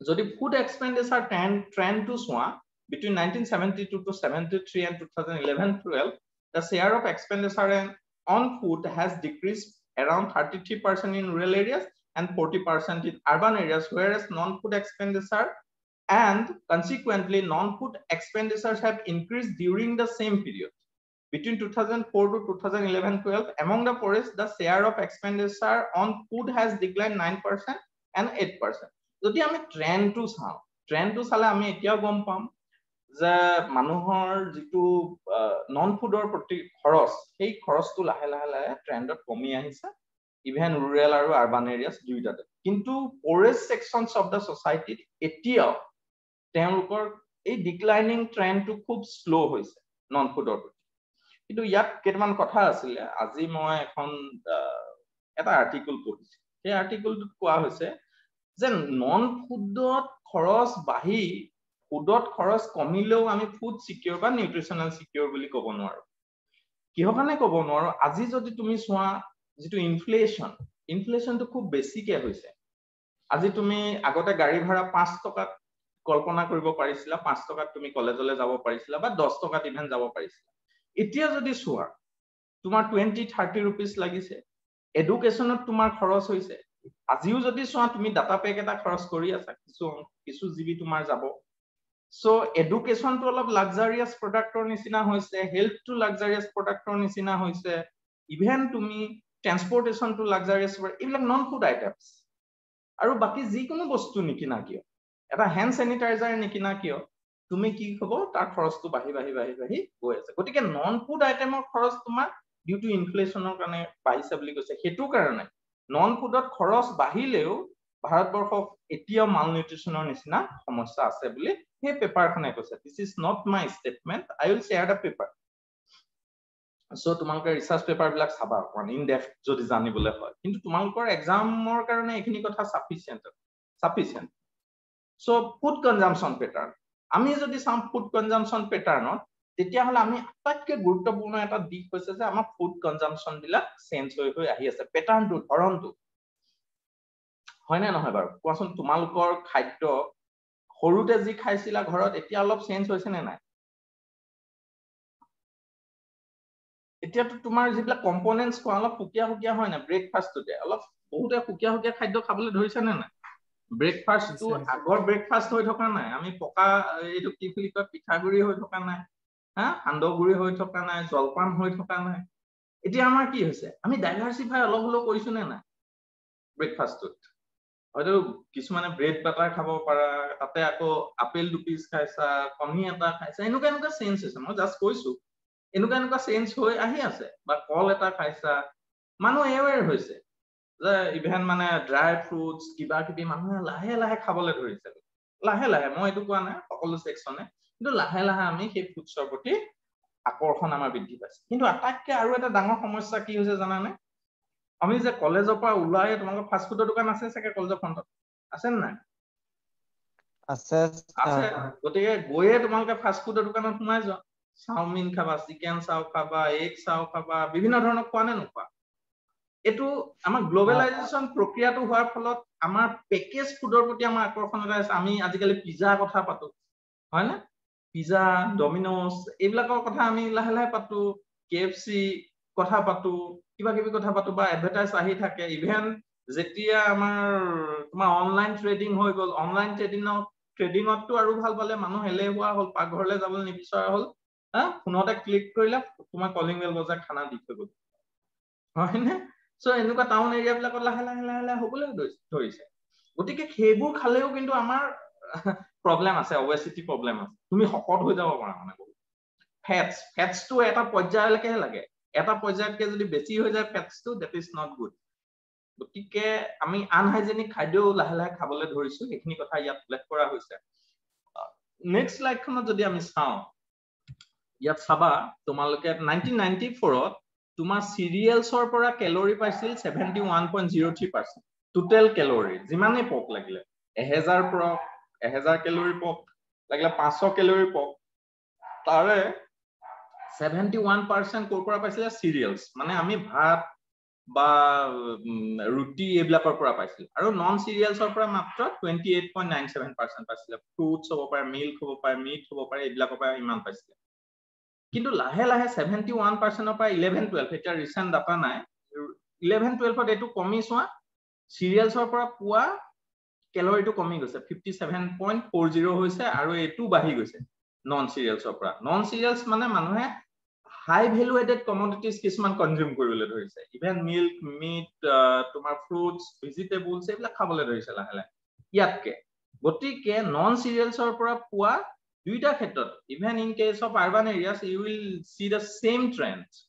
Speaker 1: যদি ফুড এক্সপেণ্ডিচাৰ ট্ৰেণ্ড ট্ৰেণ্ডটো চোৱা between 1972 to 73 and 2011-12, the share of expenditure on food has decreased around 33% in rural areas and 40% in urban areas, whereas non-food expenditure and consequently non-food expenditures have increased during the same period. Between 2004 to 2011-12, among the poorest, the share of expenditure on food has declined 9% and 8%. যদি আমি ট্ৰেণ্ডটো চাওঁ ট্ৰেণ্ডটো চালে আমি এতিয়াও গম পাম যে মানুহৰ যিটো নন ফুডৰ প্ৰতি খৰচ সেই খৰচটো লাহে লাহে লাহে ট্ৰেণ্ডত কমি আহিছে। ইভেন ৰুৰেল আৰু আৰ্বান এৰিয়াছ দুয়োটাতে। কিন্তু পৰেষ্ট ছেকশ্যনছ অফ দ্য ছচাইটিত এতিয়াও তেওঁলোকৰ এই ডিক্লাইনিং ট্ৰেণ্ডটো খুব শ্ল' হৈছে নন ফুডৰ প্ৰতি। কিন্তু ইয়াত কেইটামান কথা আছিলে। আজি মই এখন এটা আৰ্টিকল পঢ়িছো। সেই আৰ্টিকলটোত কোৱা হৈছে যে নন ফুডত খৰচ বাঢ়ি ফুডত খৰচ কমিলেও আমি ফুড চিকিউৰ বা নিউট্ৰিচনেল চিকিউৰ বুলি ক'ব নোৱাৰো। কিহৰ কাৰণে ক'ব নোৱাৰো? আজি যদি তুমি চোৱা যিটো ইনফ্লেশ্যন ইনফ্লেশ্যনটো খুব বেছিকে হৈছে। আজি তুমি আগতে গাড়ী ভাড়া পাঁচ টকাত কল্পনা কৰিব পাৰিছিলা পাঁচ টকাত তুমি কলেজলৈ যাব পাৰিছিলা বা দহ টকাত ইভেন যাব পাৰিছিলা। এতিয়া যদি চোৱা তোমাৰ টুৱেণ্টি থাৰ্টি ৰুপিজ লাগিছে। এডুকেশ্যনত তোমাৰ খৰচ হৈছে। আজিও যদি চোৱা তুমি ডাটা পেক এটা খৰচ কৰি আছা কিছু কিছু জিবি তোমাৰ যাব। চ' এডুকেশ্যনটো অলপ লাক্সাৰিয়াছ প্ৰডাক্টৰ নিচিনা হৈছে হেল্থটো লাক্সাৰিয়াছ প্ৰডাক্টৰ নিচিনা হৈছে। ইভেন তুমি ট্ৰেন্সপৰ্টেশ্যনটো লাক্সাৰিয়াছ এইবিলাক নন ফুড আইটেমছ আৰু বাকী যিকোনো বস্তু নিকিনা কিয় এটা হেণ্ড চেনিটাইজাৰ নিকিনা কিয় তুমি কি হব তাৰ খৰচটো বাঢ়ি বাঢ়ি বাঢ়ি বাঢ়ি গৈ আছে। গতিকে নন ফুড আইটেমৰ খৰচ তোমাৰ ডিউ টু ইনফ্লেশ্যনৰ কাৰণে বাঢ়িছে বুলি কৈছে। সেইটো কাৰণে নন ফুডত খৰচ বাঢ়িলেও ভাৰতবৰ্ষক এতিয়াও মাল নিউট্ৰিশ্যনৰ নিচিনা সমস্যা আছে বুলি সেই পেপাৰখনে কৈছে। This is not my statement I will share the paper so' তোমালোকে ৰিচাৰ্চ পেপাৰবিলাক চাবা অকণমান ইন ডেফ যদি জানিবলৈ হয়। কিন্তু তোমালোকৰ এক্সামৰ কাৰণে এইখিনি কথা sufficient sufficient so' food consumption pattern আমি যদি চাওঁ ফুড কনজামশ্যন পেটাৰ্ণত তেতিয়াহ'লে আমি আটাইতকৈ গুৰুত্বপূৰ্ণ এটা দিশ হৈছে যে আমাৰ ফুড কনজামশ্যন বিলাক চেঞ্জ হৈ হৈ আহি আছে। পেটাৰ্ণটো ধৰণটো। হয়নে নহয় বাৰু? কোৱাচোন তোমালোকৰ খাদ্য সৰুতে যি খাইছিলা ঘৰত এতিয়া অলপ চেঞ্জ হৈছে নে নাই? এতিয়াতো তোমাৰ যিবিলাক কম্পনেণ্টছ খোৱা অলপ সুকীয়া সুকীয়া হয় নাই? ব্ৰেকফাষ্টটোতে অলপ বহুতে সুকীয়া সুকীয়া খাদ্য খাবলৈ ধৰিছে নে নাই? ব্ৰেকফাষ্টটো আগৰ ব্ৰেকফাষ্ট হৈ থকা নাই। আমি পকা এইটো কি বুলি কয় পিঠাগুৰি হৈ থকা নাই। হা? সান্দহগুৰি হৈ থকা নাই জলপান হৈ থকা নাই। এতিয়া আমাৰ কি হৈছে? আমি ডাইভাৰ্চিফাই অলপ হলেও কৰিছো নে নাই? ব্ৰেকফাষ্টটোত হয়তো কিছুমানে ব্ৰেড বাটাৰ খাব পাৰা তাতে আকৌ আপেল দুপিচ খাইছা কণী এটা খাইছা এনেকুৱা এনেকুৱা চেঞ্জ হৈছে। মই জাষ্ট কৈছো এনেকুৱা এনেকুৱা চেঞ্জ হৈ আহি আছে বা কল এটা খাইছা মানুহ এৱেৰ হৈছে। যে ইভেন মানে ড্ৰাই ফ্ৰুটছ কিবা কিবি মানুহে লাহে লাহে খাবলৈ ধৰিছে। লাহে লাহে মই এইটো কোৱা নাই সকলো ছেকশ্যনে কিন্তু লাহে লাহে আমি সেই ফুডছৰ প্ৰতি আকৰ্ষণ আমাৰ বৃদ্ধি পাইছে। কিন্তু আটাইতকৈ আৰু এটা ডাঙৰ সমস্যা কি হৈছে জানানে? আমি যে কলেজৰ পৰা ওলাই তোমালোকৰ ফাষ্ট ফুডৰ দোকান আছে চাগে কলেজৰ ফ্ৰণ্টত? আছে নে নাই? আছে আছে। গতিকে গৈয়ে তোমালোকে ফাষ্ট ফুডৰ দোকানত সোমাই যোৱা। চাওমিন খাবা চিকেন চাও খাবা এগ চাও খাবা বিভিন্ন ধৰণৰ খোৱা নে নোখোৱা। এইটো আমাৰ গ্লবেলাইজেশ্যন প্ৰক্ৰিয়াটো হোৱাৰ ফলত আমাৰ পেকেজ ফুডৰ প্ৰতি আমাৰ আকৰ্ষণ এটা আছে। আমি আজিকালি পিজ্জা কথা পাতো। হয়নে পিজ্জা ডমিন'জ এইবিলাকৰ কথা আমি লাহে লাহে পাতো। কে এফ চি কথা পাতো। কিবা কিবি কথা পাতো বা এডভাৰটাইজ আহি থাকে ইভেন যেতিয়া আমাৰ তোমাৰ অনলাইন ট্ৰেডিং হৈ গ'ল অনলাইন ট্ৰেডিঙত ট্ৰেডিঙতটো আৰু ভাল পালে মানুহ এলেহুৱা হ'ল পাকঘৰলৈ যাবলৈ নিবিচৰা হ'ল হা ফোনতে ক্লিক কৰিলে তোমাৰ কলিং বেল বজাই খানা দি থৈ গ'ল। হয়নে? চ' এনেকুৱা টাউন এৰিয়া বিলাকত লাহে লাহে লাহে লাহে হবলৈ ধৰিছে গতিকে সেইবোৰ খালেও কিন্তু আমাৰ প্ৰব্লেম আছে অবেচিটি প্ৰব্লেম আছে। তুমি শকত হৈ যাব পাৰা মানে ফেটছ ফেটছটো এটা পৰ্যায়লৈকেহে লাগে। এটা পৰ্যায়তকে যদি বেছি হৈ যায় ফেটছটো ডেট ইজ নট গুড গতিকে আমি আনহাইজেনিক খাদ্যও লাহে লাহে খাবলৈ ধৰিছো সেইখিনি কথা ইয়াত উল্লেখ কৰা হৈছে। নেক্সট শ্লাইডখনত যদি আমি চাওঁ ইয়াত চাবা তোমালোকে নাইনটিন নাইনটি ফ'ৰত তোমাৰ চিৰিয়েলছৰ পৰা কেলৰি পাইছিল seventy one point zero' three percent total calorie যিমানেই পক লাগিলে। এহেজাৰ পক এহেজাৰ কেলৰি পক লাগিলে পাঁচশ কেলৰি পক। তাৰে ছেভেণ্টি ওৱান পাৰ্চেণ্ট ক'ৰ পৰা পাইছিলে? চিৰিয়েলছ মানে আমি ভাত বা ৰুটি এইবিলাকৰ পৰা পাইছিলো। আৰু নন চিৰিয়েলছৰ পৰা মাত্ৰ twenty eight point nine seven percent পাইছিলে। ফ্ৰুটছ হ'ব পাৰে মিল্ক হ'ব পাৰে মিট হ'ব পাৰে এইবিলাকৰ পৰা ইমান পাইছিলে। কিন্তু লাহে লাহে ছেভেণ্টি ওৱান পাৰ্চেণ্টৰ পৰা ইলেভেন টুৱেলভ এতিয়া ৰিচেণ্ট ডাটা নাই ইলেভেন টুৱেলভত এইটো কমি চোৱা চিৰিয়েলছৰ পৰা পোৱা কেলৰিটো কমি গৈছে। Fifty seven point four zero' হৈছে আৰু এইটো বাঢ়ি গৈছে। নন চিৰিয়েলছৰ পৰা। নন চিৰিয়েলছ মানে মানুহে হাই ভেলুৱেটেড কমডিটিজ কিছুমান কনজিউম কৰিবলৈ ধৰিছে। ইভেন মিল্ক মিট তোমাৰ ফ্ৰুটছ ভেজিটেবলছ এইবিলাক খাবলৈ ধৰিছে লাহে লাহে। ইয়াতকে। গতিকে নন চিৰিয়েলছৰ পৰা পোৱা দুইটা ক্ষেত্ৰত even in case of urban areas you will see the same trend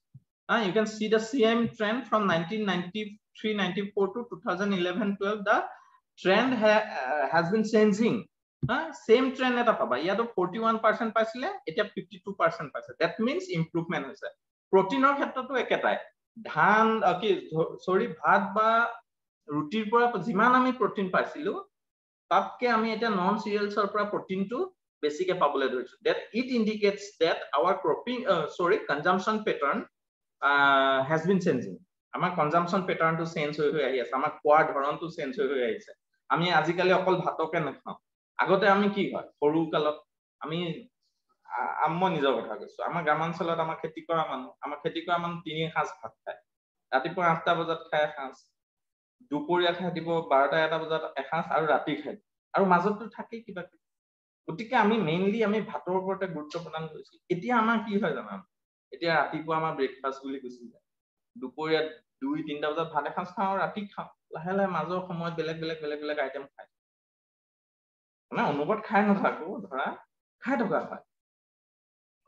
Speaker 1: Uh, you can see the same trend from 1993, 94 to 2011, 12. The trend ha uh, has been changing. Same trend at a yeah, 41% পাইছিলে এতিয়া 52% পাইছে। That means improvement হৈছে। প্ৰটিনৰ ক্ষেত্ৰতো একেটাই। ধান কি সৰি ভাত বা ৰুটিৰ পৰা যিমান আমি প্ৰটিন পাইছিলো তাতকে আমি এতিয়া নন চিৰিয়েলছৰ পৰা প্ৰটিনটো বেছিকে পাবলৈ ধৰিছো। That it indicates that our cropping sorry consumption pattern has been changing আমাৰ কনজামশ্যন পেটাৰ্ণটো চেঞ্জ হৈ হৈ আহি আছে। আমাৰ খোৱাৰ ধৰণটো চেঞ্জ হৈ হৈ আহিছে। আমি আজিকালি অকল ভাতকে নাখাওঁ। আগতে আমি কি হয় সৰু কালত আমি মই নিজৰ কথা কৈছো আমাৰ গ্ৰামাঞ্চলত আমাৰ খেতি কৰা মানুহ আমাৰ খেতি কৰা মানুহ তিনি সাঁজ ভাত খায়। ৰাতিপুৱা আঠটা বজাত খাই এসাঁজ দুপৰীয়া খাই দিব বাৰটা এটা বজাত এসাঁজ আৰু ৰাতি খাই আৰু মাজতো থাকেই কিবা কিবি। গতিকে আমি মেইনলি আমি ভাতৰ ওপৰতে গুৰুত্ব প্ৰদান কৰিছো। এতিয়া আমাৰ কি হয় জানা? এতিয়া ৰাতিপুৱা আমাৰ ব্ৰেকফাষ্ট বুলি গুচি যায়। দুপৰীয়া দুই তিনিটা বজাত ভাত এসাঁজ খাওঁ ৰাতি খাওঁ। লাহে লাহে মাজৰ সময়ত বেলেগ বেলেগ বেলেগ বেলেগ আইটেম খাই মানে অনুভৱ খাই নাথাকো ধৰা খাই থকা হয়।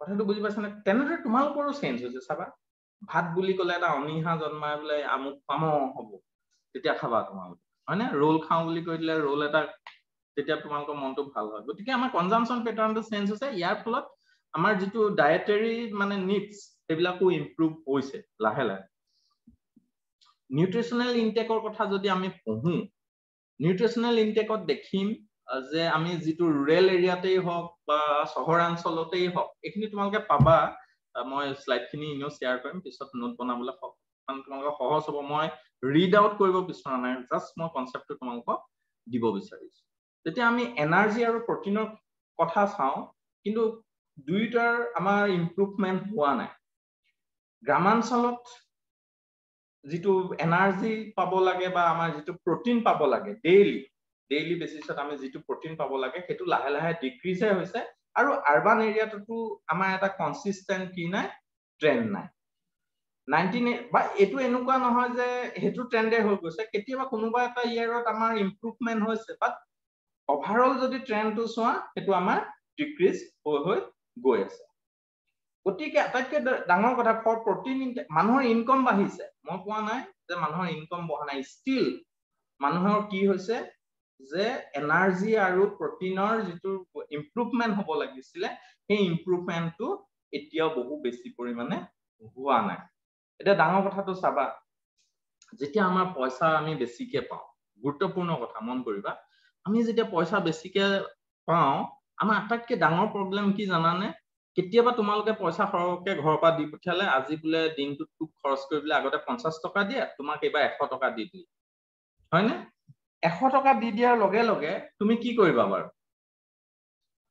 Speaker 1: কথাটো বুজি পাইছানে? তেনেদৰে তোমালোকৰো চেঞ্জ হৈছে চাবা। ভাত বুলি ক'লে এটা অনীহা জন্মাই বোলে আমুক পাম হ'ব। তেতিয়া খাবা তোমালোকে। হয়নে? ৰোল খাওঁ বুলি কৈ দিলে ৰোল এটা তেতিয়া তোমালোকৰ মনটো ভাল হয়। গতিকে আমাৰ কনজামশ্যন পেটাৰ্ণটো চেঞ্জ হৈছে। ইয়াৰ ফলত আমাৰ যিটো ডায়েটেৰী মানে নিডছ সেইবিলাকো ইম্প্ৰুভ হৈছে লাহে লাহে। নিউট্ৰিচনেল ইনটেকৰ কথা যদি আমি পঢ়ো নিউট্ৰিচনেল ইনটেকত দেখিম যে আমি যিটো ৰুৰেল এৰিয়াতেই হওক বা চহৰাঞ্চলতেই হওক এইখিনি তোমালোকে পাবা। মই শ্লাইডখিনি এনেও শ্বেয়াৰ কৰিম পিছত নোট বনাবলৈ মানে তোমালোকৰ সহজ হ'ব। মই ৰিড আউট কৰিব বিচৰা নাই জাষ্ট মই কনচেপ্টটো তোমালোকক দিব বিচাৰিছো। যেতিয়া আমি এনাৰ্জি আৰু প্ৰটিনৰ কথা চাওঁ কিন্তু দুয়োটাৰ আমাৰ ইম্প্ৰুভমেণ্ট হোৱা নাই। গ্ৰামাঞ্চলত যিটো এনাৰ্জি পাব লাগে বা আমাৰ যিটো প্ৰটিন পাব লাগে ডেইলি ডেইলি বেচিছত আমি যিটো প্ৰটিন পাব লাগে সেইটো লাহে লাহে ডিক্ৰিজে হৈছে আৰু আৰ্বান এৰিয়াটোতো আমাৰ এটা কনচিষ্টেণ্ট কি নাই? ট্ৰেণ্ড নাই। নাইনটিন বা এইটো এনেকুৱা নহয় যে সেইটো ট্ৰেণ্ডে হৈ গৈছে কেতিয়াবা কোনোবা এটা ইয়েৰত আমাৰ ইম্প্ৰুভমেণ্ট হৈছে বাট অভাৰঅল যদি ট্ৰেণ্ডটো চোৱা সেইটো আমাৰ ডিক্ৰিজ হৈ হৈ গৈ আছে। গতিকে আটাইতকৈ ডাঙৰ কথা ফৰ প্ৰটিন মানুহৰ ইনকম বাঢ়িছে। মই কোৱা নাই যে মানুহৰ ইনকম বঢ়া নাই ষ্টিল মানুহৰ কি হৈছে যে এনাৰ্জি আৰু প্ৰটিনৰ যিটো ইম্প্ৰুভমেণ্ট হ'ব লাগিছিলে সেই ইম্প্ৰুভমেণ্টটো এতিয়াও বহু বেছি পৰিমাণে হোৱা নাই। এতিয়া ডাঙৰ কথাটো চাবা যেতিয়া আমাৰ পইচা আমি বেছিকে পাওঁ গুৰুত্বপূৰ্ণ কথা মন কৰিবা আমি যেতিয়া পইচা বেছিকে পাওঁ আমাৰ আটাইতকৈ ডাঙৰ প্ৰব্লেম কি জানানে? কেতিয়াবা তোমালোকে পইচা সৰহকে ঘৰৰ পৰা দি পঠিয়ালে আজি বোলে দিনটোত তোক খৰচ কৰিবলৈ আগতে পঞ্চাছ টকা দিয়ে তোমাক এইবাৰ এশ টকা দি দিলে। হয়নে? এশ টকা দি দিয়াৰ লগে লগে তুমি কি কৰিবা বাৰু?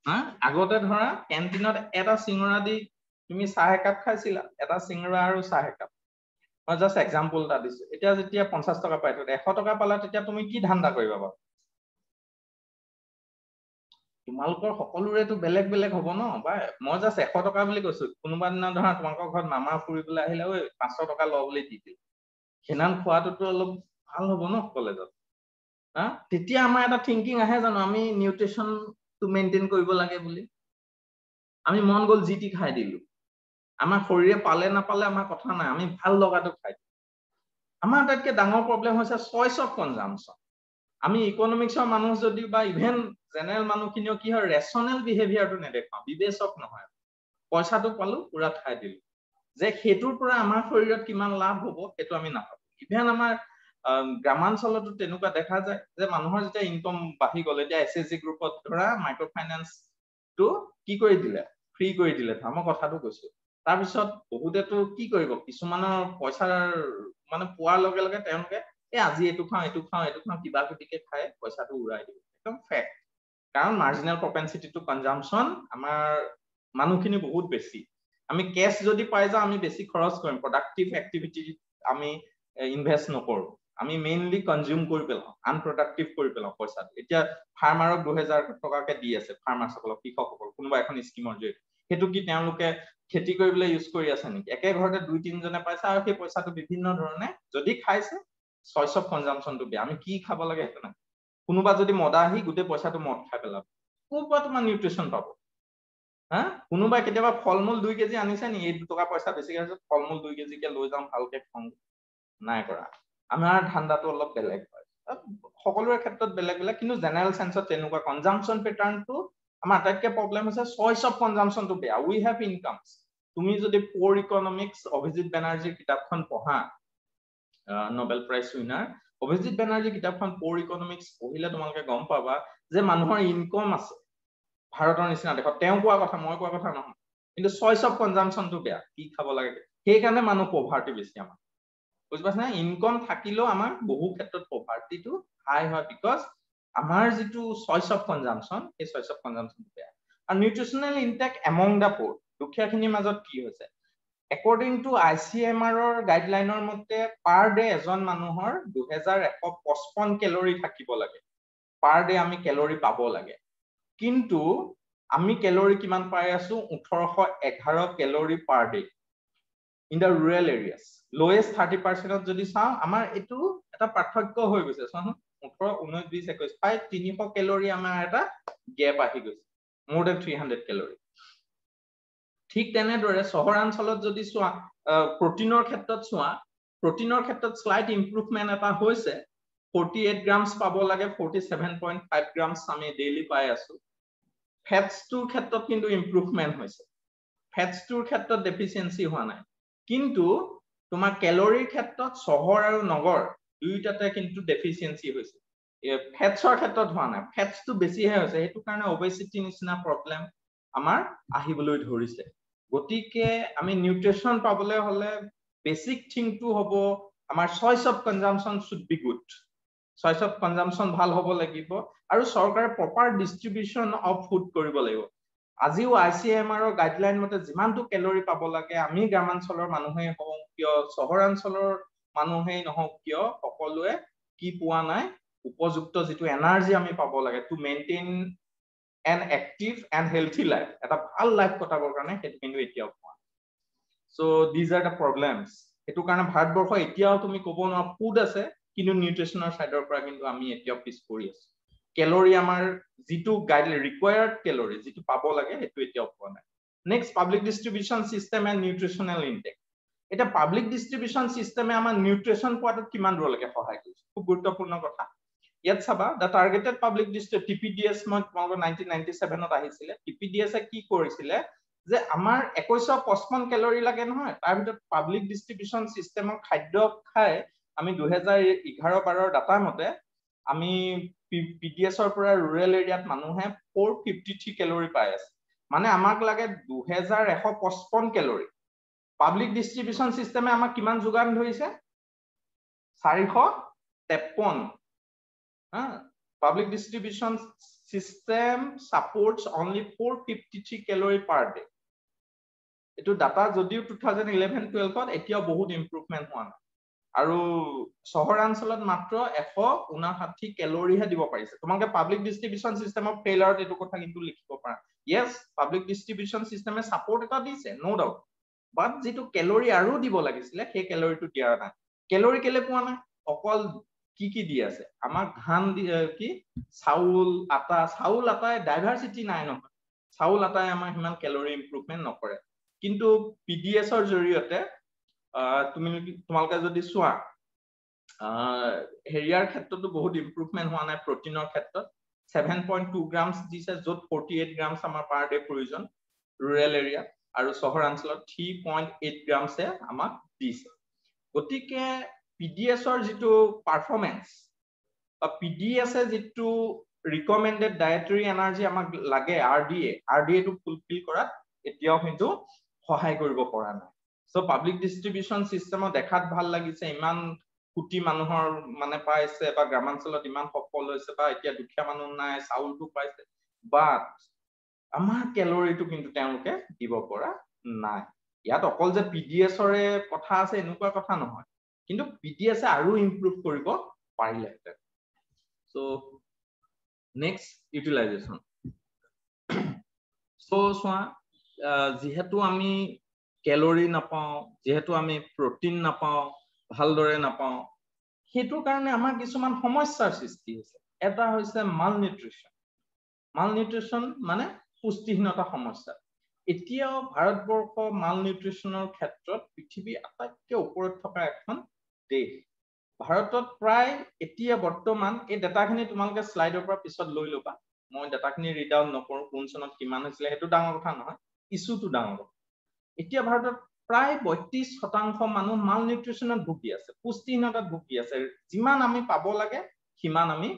Speaker 1: হা? আগতে ধৰা কেণ্টিনত এটা চিঙৰা দি তুমি চাহ একাপ খাইছিলা এটা চিঙৰা আৰু চাহ একাপ। মই জাষ্ট এক্সাম্পল এটা দিছো। এতিয়া যেতিয়া পঞ্চাছ টকা পাই থৈ এশ টকা পালা তেতিয়া তুমি কি ধান্দা কৰিবা বাৰু? তোমালোকৰ সকলোৰেতো বেলেগ বেলেগ হ'ব ন? বা মই জাষ্ট এশ টকা বুলি কৈছো। কোনোবা দিনা ধৰা তোমালোকৰ ঘৰত মামা ফুৰিবলৈ আহিলে ঐ পাঁচশ টকা ল বুলি দি দিল সেইদিনাখন খোৱাটোতো অলপ ভাল হ'ব ন কলেজত? তেতিয়া আমাৰ এটা থিংকিং আহে জানো আমি নিউট্ৰিচনটো মেইনটেইন কৰিব লাগে বুলি। আমি মন গ'ল যি টি খাই দিলো। আমাৰ শৰীৰে পালে নাপালে আমাৰ কথা নাই আমি ভাল লগাটো খাই দিলো আমাৰ আটাইতকৈ ডাঙৰ প্ৰব্লেম হৈছে চইচ অফ কনজামশ্যন আমি ইকনমিক্সৰ মানুহ যদিও বা ইভেন জেনেৰেল মানুহখিনিও কি হয় ৰেচনেল বিহেভিয়াৰটো নেদেখাওঁ বিবেচক নহয়। পইচাটো পালো পুৰা খাই দিলো। যে সেইটোৰ পৰা আমাৰ শৰীৰত কিমান লাভ হ'ব সেইটো আমি নাভাবো। ইভেন আমাৰ গ্ৰামাঞ্চলতো তেনেকুৱা দেখা যায় যে মানুহৰ যেতিয়া ইনকম বাঢ়ি গ'ল এতিয়া এছ এছ জি গ্ৰুপত ধৰা মাইক্ৰ' ফাইনেন্সটো কি কৰি দিলে? ফ্ৰী কৰি দিলে মই কথাটো কৈছো। তাৰপিছত বহুতেতো কি কৰিব? কিছুমানৰ পইচাৰ মানে পোৱাৰ লগে লগে তেওঁলোকে এই আজি এইটো খাওঁ এইটো খাওঁ এইটো খাওঁ কিবা কিবিকে খাই পইচাটো উৰাই দিব। একদম ফেক্ট কাৰণ মাৰ্জিনেল প্ৰপেঞ্চিটি টু কনজামশ্যন আমাৰ মানুহখিনি বহুত বেছি। আমি কেছ যদি পাই যাওঁ আমি বেছি খৰচ কৰিম। প্ৰডাক্টিভ এক্টিভিটি আমি ইনভেষ্ট নকৰোঁ। আমি মেইনলি কনজিউম কৰি পেলাওঁ আনপ্ৰডাক্টিভ কৰি পেলাওঁ পইচাটো। এতিয়া ফাৰ্মাৰক দুহেজাৰ টকাকে দি আছে ফাৰ্মাৰসকলক কৃষকসকল কোনোবা এখন স্কিমৰ জৰিয়তে। সেইটো কি তেওঁলোকে খেতি কৰিবলৈ ইউজ কৰি আছে নেকি? একে ঘৰতে দুই তিনিজনে পাইছে আৰু সেই পইচাটো বিভিন্ন ধৰণে যদি খাইছে চইচ অফ কনজামশ্যনটো বেয়া। আমি কি খাব লাগে সেইটো নাই কোনোবা যদি মদা আহি গোটেই পইচাটো মদ খাই পেলাব। ক'ৰ পৰা তোমাৰ নিউট্ৰিশ্যন পাব? হা? কোনোবাই কেতিয়াবা ফল মূল দুই কেজি আনিছে নি? এই দুটকা পইচা বেছিকে আছে ফল মূল দুই কেজিকে লৈ যাওঁ ভালকে খাওঁ নাই কৰা। আমাৰ ধান্দাটো অলপ বেলেগ হয়। সকলোৰে ক্ষেত্ৰত বেলেগ বেলেগ কিন্তু জেনেৰেল চেঞ্চত তেনেকুৱা কনজামশ্যন পেটাৰ্ণটো আমাৰ আটাইতকৈ প্ৰব্লেম হৈছে চইচ অফ কনজামশ্যনটো বেয়া। উই হেভ ইনকামছ তুমি যদি প'ৰ ইকনমিক্স অভিজিত বেনাৰ্জীৰ কিতাপখন পঢ়া Nobel prize winner Abhijit Banerjee কিতাপখন প'ৰ ইকনমিক্স পঢ়িলে তোমালোকে গম পাবা যে মানুহৰ ইনকম আছে। ভাৰতৰ নিচিনা দেশত। তেওঁ কোৱা কথা মই কোৱা কথা নহয়। কিন্তু চইচ অফ কনজামশ্যনটো বেয়া। কি খাব লাগে? সেইকাৰণে মানুহ পভাৰ্টি বেছি আমাৰ। বুজি নে? ইনকম থাকিলেও আমাৰ বহু ক্ষেত্ৰত পভাৰ্টিটো হাই হয় বিকজ আমাৰ যিটো চইচ অফ কনজামশ্যন সেই চইচ অফ কনজামশ্যনটো বেয়া। আৰু nutritional intake among the poor দুখীয়াখিনিৰ মাজত কি হৈছে? According to I C M আৰৰ গাইডলাইনৰ মতে পাৰ ডে এজন মানুহৰ দুহেজাৰ এশ পঁচপন্ন কেলৰি থাকিব লাগে। পাৰ ডে আমি কেলৰি পাব লাগে। কিন্তু আমি কেলৰি কিমান পাই আছো? ওঠৰশ এঘাৰ calorie per day in the rural areas lowest thirty পাৰ্চেণ্টত যদি চাওঁ আমাৰ এইটো এটা পাৰ্থক্য হৈ গৈছে। চোৱাচোন ওঠৰ ঊনৈশ বিশ একৈশ প্ৰায় তিনিশ কেলৰি আমাৰ এটা গেপ আহি গৈছে। মোৰ দেন থ্ৰী হাণ্ড্ৰেড কেলৰি। ঠিক তেনেদৰে চহৰাঞ্চলত যদি চোৱা প্ৰটিনৰ ক্ষেত্ৰত চোৱা প্ৰটিনৰ ক্ষেত্ৰত শ্লাইট ইম্প্ৰুভমেণ্ট এটা হৈছে। ফৰ্টি এইট গ্ৰামছ পাব লাগে forty seven point five grams আমি ডেইলি পাই আছো। ফেটছটোৰ ক্ষেত্ৰত কিন্তু ইম্প্ৰুভমেণ্ট হৈছে। ফেটছটোৰ ক্ষেত্ৰত ডেফিচিয়েঞ্চি হোৱা নাই। কিন্তু তোমাৰ কেলৰিৰ ক্ষেত্ৰত চহৰ আৰু নগৰ দুয়োটাতে কিন্তু ডেফিচিয়েঞ্চি হৈছে। ফেটছৰ ক্ষেত্ৰত হোৱা নাই। ফেটছটো বেছিহে হৈছে সেইটো কাৰণে অবেচিটি নিচিনা প্ৰব্লেম আমাৰ আহিবলৈ ধৰিছে। গতিকে আমি নিউট্ৰিশ্যন পাবলৈ হলে বেচিক থিংটো হ'ব আমাৰ choice of consumption should be good choice of consumption ভাল হ'ব লাগিব। আৰু চৰকাৰে প্ৰপাৰ ডিষ্ট্ৰিবিউশ্যন অফ ফুড কৰিব লাগিব। আজিও আই চি এম আৰৰ গাইডলাইন মতে যিমানটো কেলৰি পাব লাগে আমি গ্ৰামাঞ্চলৰ মানুহেই হওঁ কিয় চহৰাঞ্চলৰ মানুহেই নহওক কিয় সকলোৱে কি পোৱা নাই উপযুক্ত যিটো এনাৰ্জি আমি পাব লাগে to maintain an active and healthy life এটা ভাল লাইফ কটাবৰ কাৰণে সেইটো কিন্তু এতিয়াও পোৱা so' these are the problems সেইটো কাৰণে ভাৰতবৰ্ষ এতিয়াও তুমি ক'ব নোৱাৰা ফুড আছে কিন্তু নিউট্ৰিচনৰ চাইডৰ পৰা কিন্তু আমি এতিয়াও পিছ পৰি আছো। কেলৰি আমাৰ যিটো গাইড ৰিকুৱায়াৰ্ড কেলৰি যিটো পাব লাগে সেইটো এতিয়াও পোৱা নাই। Next public distribution system and nutritional intake এতিয়া পাব্লিক ডিষ্ট্ৰিবিউচন চিষ্টেমে আমাৰ নিউট্ৰিচন পোৱাটোত কিমান দূৰলৈকে সহায় কৰিছে? খুব গুৰুত্বপূৰ্ণ কথা। ইয়াত চাবা the targeted public district T P D S মই তোমালোকৰ নাইনটিন নাইনটি ছেভেনত আহিছিলে। টি পি ডি এছে কি কৰিছিলে? যে আমাৰ একৈশ পঁচপন্ন কেলৰি লাগে নহয় তাৰ ভিতৰত পাব্লিক ডিষ্ট্ৰিবিউচন চিষ্টেমৰ খাদ্য খাই আমি দুহেজাৰ এঘাৰ বাৰৰ ডাটা মতে আমি পি ডি এছৰ পৰা ৰুৰেল এৰিয়াত মানুহে ফ'ৰ ফিফটি থ্ৰী কেলৰি পাই আছে। মানে আমাক লাগে দুহেজাৰ এশ পঁচপন্ন কেলৰি পাব্লিক ডিষ্ট্ৰিবিউচন চিষ্টেমে আমাক কিমান যোগান ধৰিছে? চাৰিশ তেপন্ন। Public distribution system supports only for fifty three calorie per day এইটো ডাটা যদিও টু থাউজেণ্ড ইলেভেন টুৱেলভত এতিয়াও বহুত ইম্প্ৰুভমেণ্ট হোৱা নাই। আৰু চহৰাঞ্চলত মাত্ৰ এশ ঊনাষাঠি কেলৰিহে দিব পাৰিছে। তোমালোকে পাব্লিক ডিষ্ট্ৰিবিউচন চিষ্টেমৰ ফেইলাৰত এইটো কথা কিন্তু লিখিব পাৰা। য়েছ পাব্লিক ডিষ্ট্ৰিবিউচন চিষ্টেমে ছাপৰ্ট এটা দিছে ন' ডাউট বাট যিটো কেলৰি আৰু দিব লাগিছিলে সেই কেলৰিটো দিয়া নাই। কেলৰি কেলে পোৱা নাই? অকল কি কি দি আছে? আমাক ধান কি? চাউল আটা। চাউল আটাই ডাইভাৰ্চিটি নাই নহয়। চাউল আটাই আমাৰ সিমান কেলৰি ইম্প্ৰুভমেণ্ট নকৰে। কিন্তু পি ডি এছৰ জৰিয়তে তুমি তোমালোকে যদি চোৱা হেৰিয়াৰ ক্ষেত্ৰতো বহুত ইম্প্ৰুভমেণ্ট হোৱা নাই প্ৰটিনৰ ক্ষেত্ৰত। ছেভেন পইণ্ট টু গ্ৰামছ দিছে য'ত ফৰ্টি এইট গ্ৰামছ আমাৰ পাৰ ডে প্ৰয়োজন ৰুৰেল এৰিয়াত আৰু চহৰাঞ্চলত থ্ৰী পইণ্ট এইট গ্ৰামছে আমাক দিছে। গতিকে পি ডি এছৰ যিটো পাৰফৰ্মেঞ্চ বা পি ডি এছে যিটো ৰিকমেণ্ডেড ডায়েটৰী এনাৰ্জি আমাক লাগে R D A R D এটো ফুলফিল কৰাত এতিয়াও কিন্তু সহায় কৰিব পৰা নাই। চ' পাব্লিক ডিষ্ট্ৰিবিউচন চিষ্টেমত দেখাত ভাল লাগিছে ইমান কোটি মানুহৰ মানে পাইছে বা গ্ৰামাঞ্চলত ইমান সফল হৈছে বা এতিয়া দুখীয়া মানুহ নাই চাউলটো পাইছে বাট আমাৰ কেলৰিটো কিন্তু তেওঁলোকে দিব পৰা নাই। ইয়াত অকল যে পি ডি এছৰে কথা আছে এনেকুৱা কথা নহয় কিন্তু পি ডি এছে আৰু ইম্প্ৰুভ কৰিব পাৰিলেহেঁতেন চ' নেক্সট ইউটিলাইজেশ্যন চ' চোৱা যিহেতু আমি কেলৰি নাপাওঁ যিহেতু আমি প্ৰটিন নাপাওঁ ভালদৰে নাপাওঁ সেইটোৰ কাৰণে আমাৰ কিছুমান সমস্যাৰ সৃষ্টি হৈছে। এটা হৈছে মাল নিউট্ৰিশ্যন মাল নিউট্ৰিশ্যন মানে পুষ্টিহীনতা সমস্যা। এতিয়াও ভাৰতবৰ্ষ মাল নিউট্ৰিশ্যনৰ ক্ষেত্ৰত পৃথিৱীৰ আটাইতকৈ ওপৰত থকা এখন দেশ। ভাৰতত প্ৰায় এতিয়া বৰ্তমান এই ডাটাখিনি তোমালোকে শ্লাইডৰ পৰা পিছত লৈ ল'বা। মই ডাটাখিনি ৰিড আউট নকৰোঁ কোন চনত কিমান হৈছিলে সেইটো ডাঙৰ কথা নহয়। ইছ্যুটো ডাঙৰ। কথা এতিয়া ভাৰতত প্ৰায় বত্ৰিশ শতাংশ মানুহ মাল নিউট্ৰিশ্যনত ভুগি আছে পুষ্টিহীনতাত ভুগি আছে যিমান আমি পাব লাগে সিমান আমি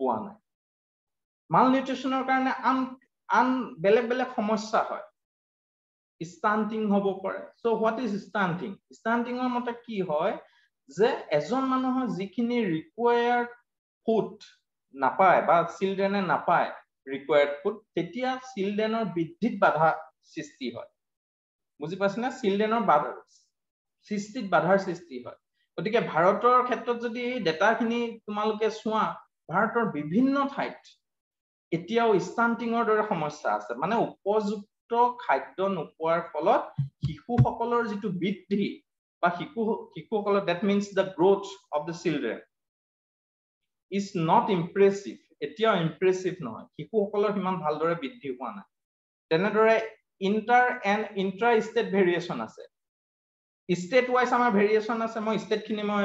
Speaker 1: পোৱা নাই। মাল নিউট্ৰিশ্যনৰ কাৰণে আন আন বেলেগ বেলেগ সমস্যা হয়। ষ্টাণ্টিং হ'ব পাৰে। চ' হোৱাট ইজ ষ্টাণ্টিং ষ্টাণ্টিঙৰ মতে কি হয় যে এজন মানুহৰ যিখিনি ৰিকুৱায়াৰ্ড ফুড নাপায় বা চিলড্ৰেনে নাপায় ৰিকুৱায়াৰ্ড ফুড তেতিয়া চিলড্ৰেনৰ বৃদ্ধিত বাধা সৃষ্টি হয়। বুজি পাইছেনে? চিলড্ৰেনৰ সৃষ্টিত বাধাৰ সৃষ্টি হয়। গতিকে ভাৰতৰ ক্ষেত্ৰত যদি ডেটাখিনি তোমালোকে চোৱা ভাৰতৰ বিভিন্ন ঠাইত এতিয়াও ষ্টাণ্টিঙৰ দৰে সমস্যা আছে। মানে উপযুক্ত খাদ্য নোপোৱাৰ ফলত শিশুসকলৰ যিটো বৃদ্ধি বা শিশু শিশুসকলৰ that means the growth of the children is not impressive এতিয়াও ইম্প্ৰেছিভ নহয়। শিশুসকলৰ সিমান ভালদৰে বৃদ্ধি হোৱা নাই। তেনেদৰে inter and intra state variation আছে। ষ্টেট ৱাইজ আমাৰ ভেৰিয়েশ্যন আছে মই ষ্টেটখিনি মই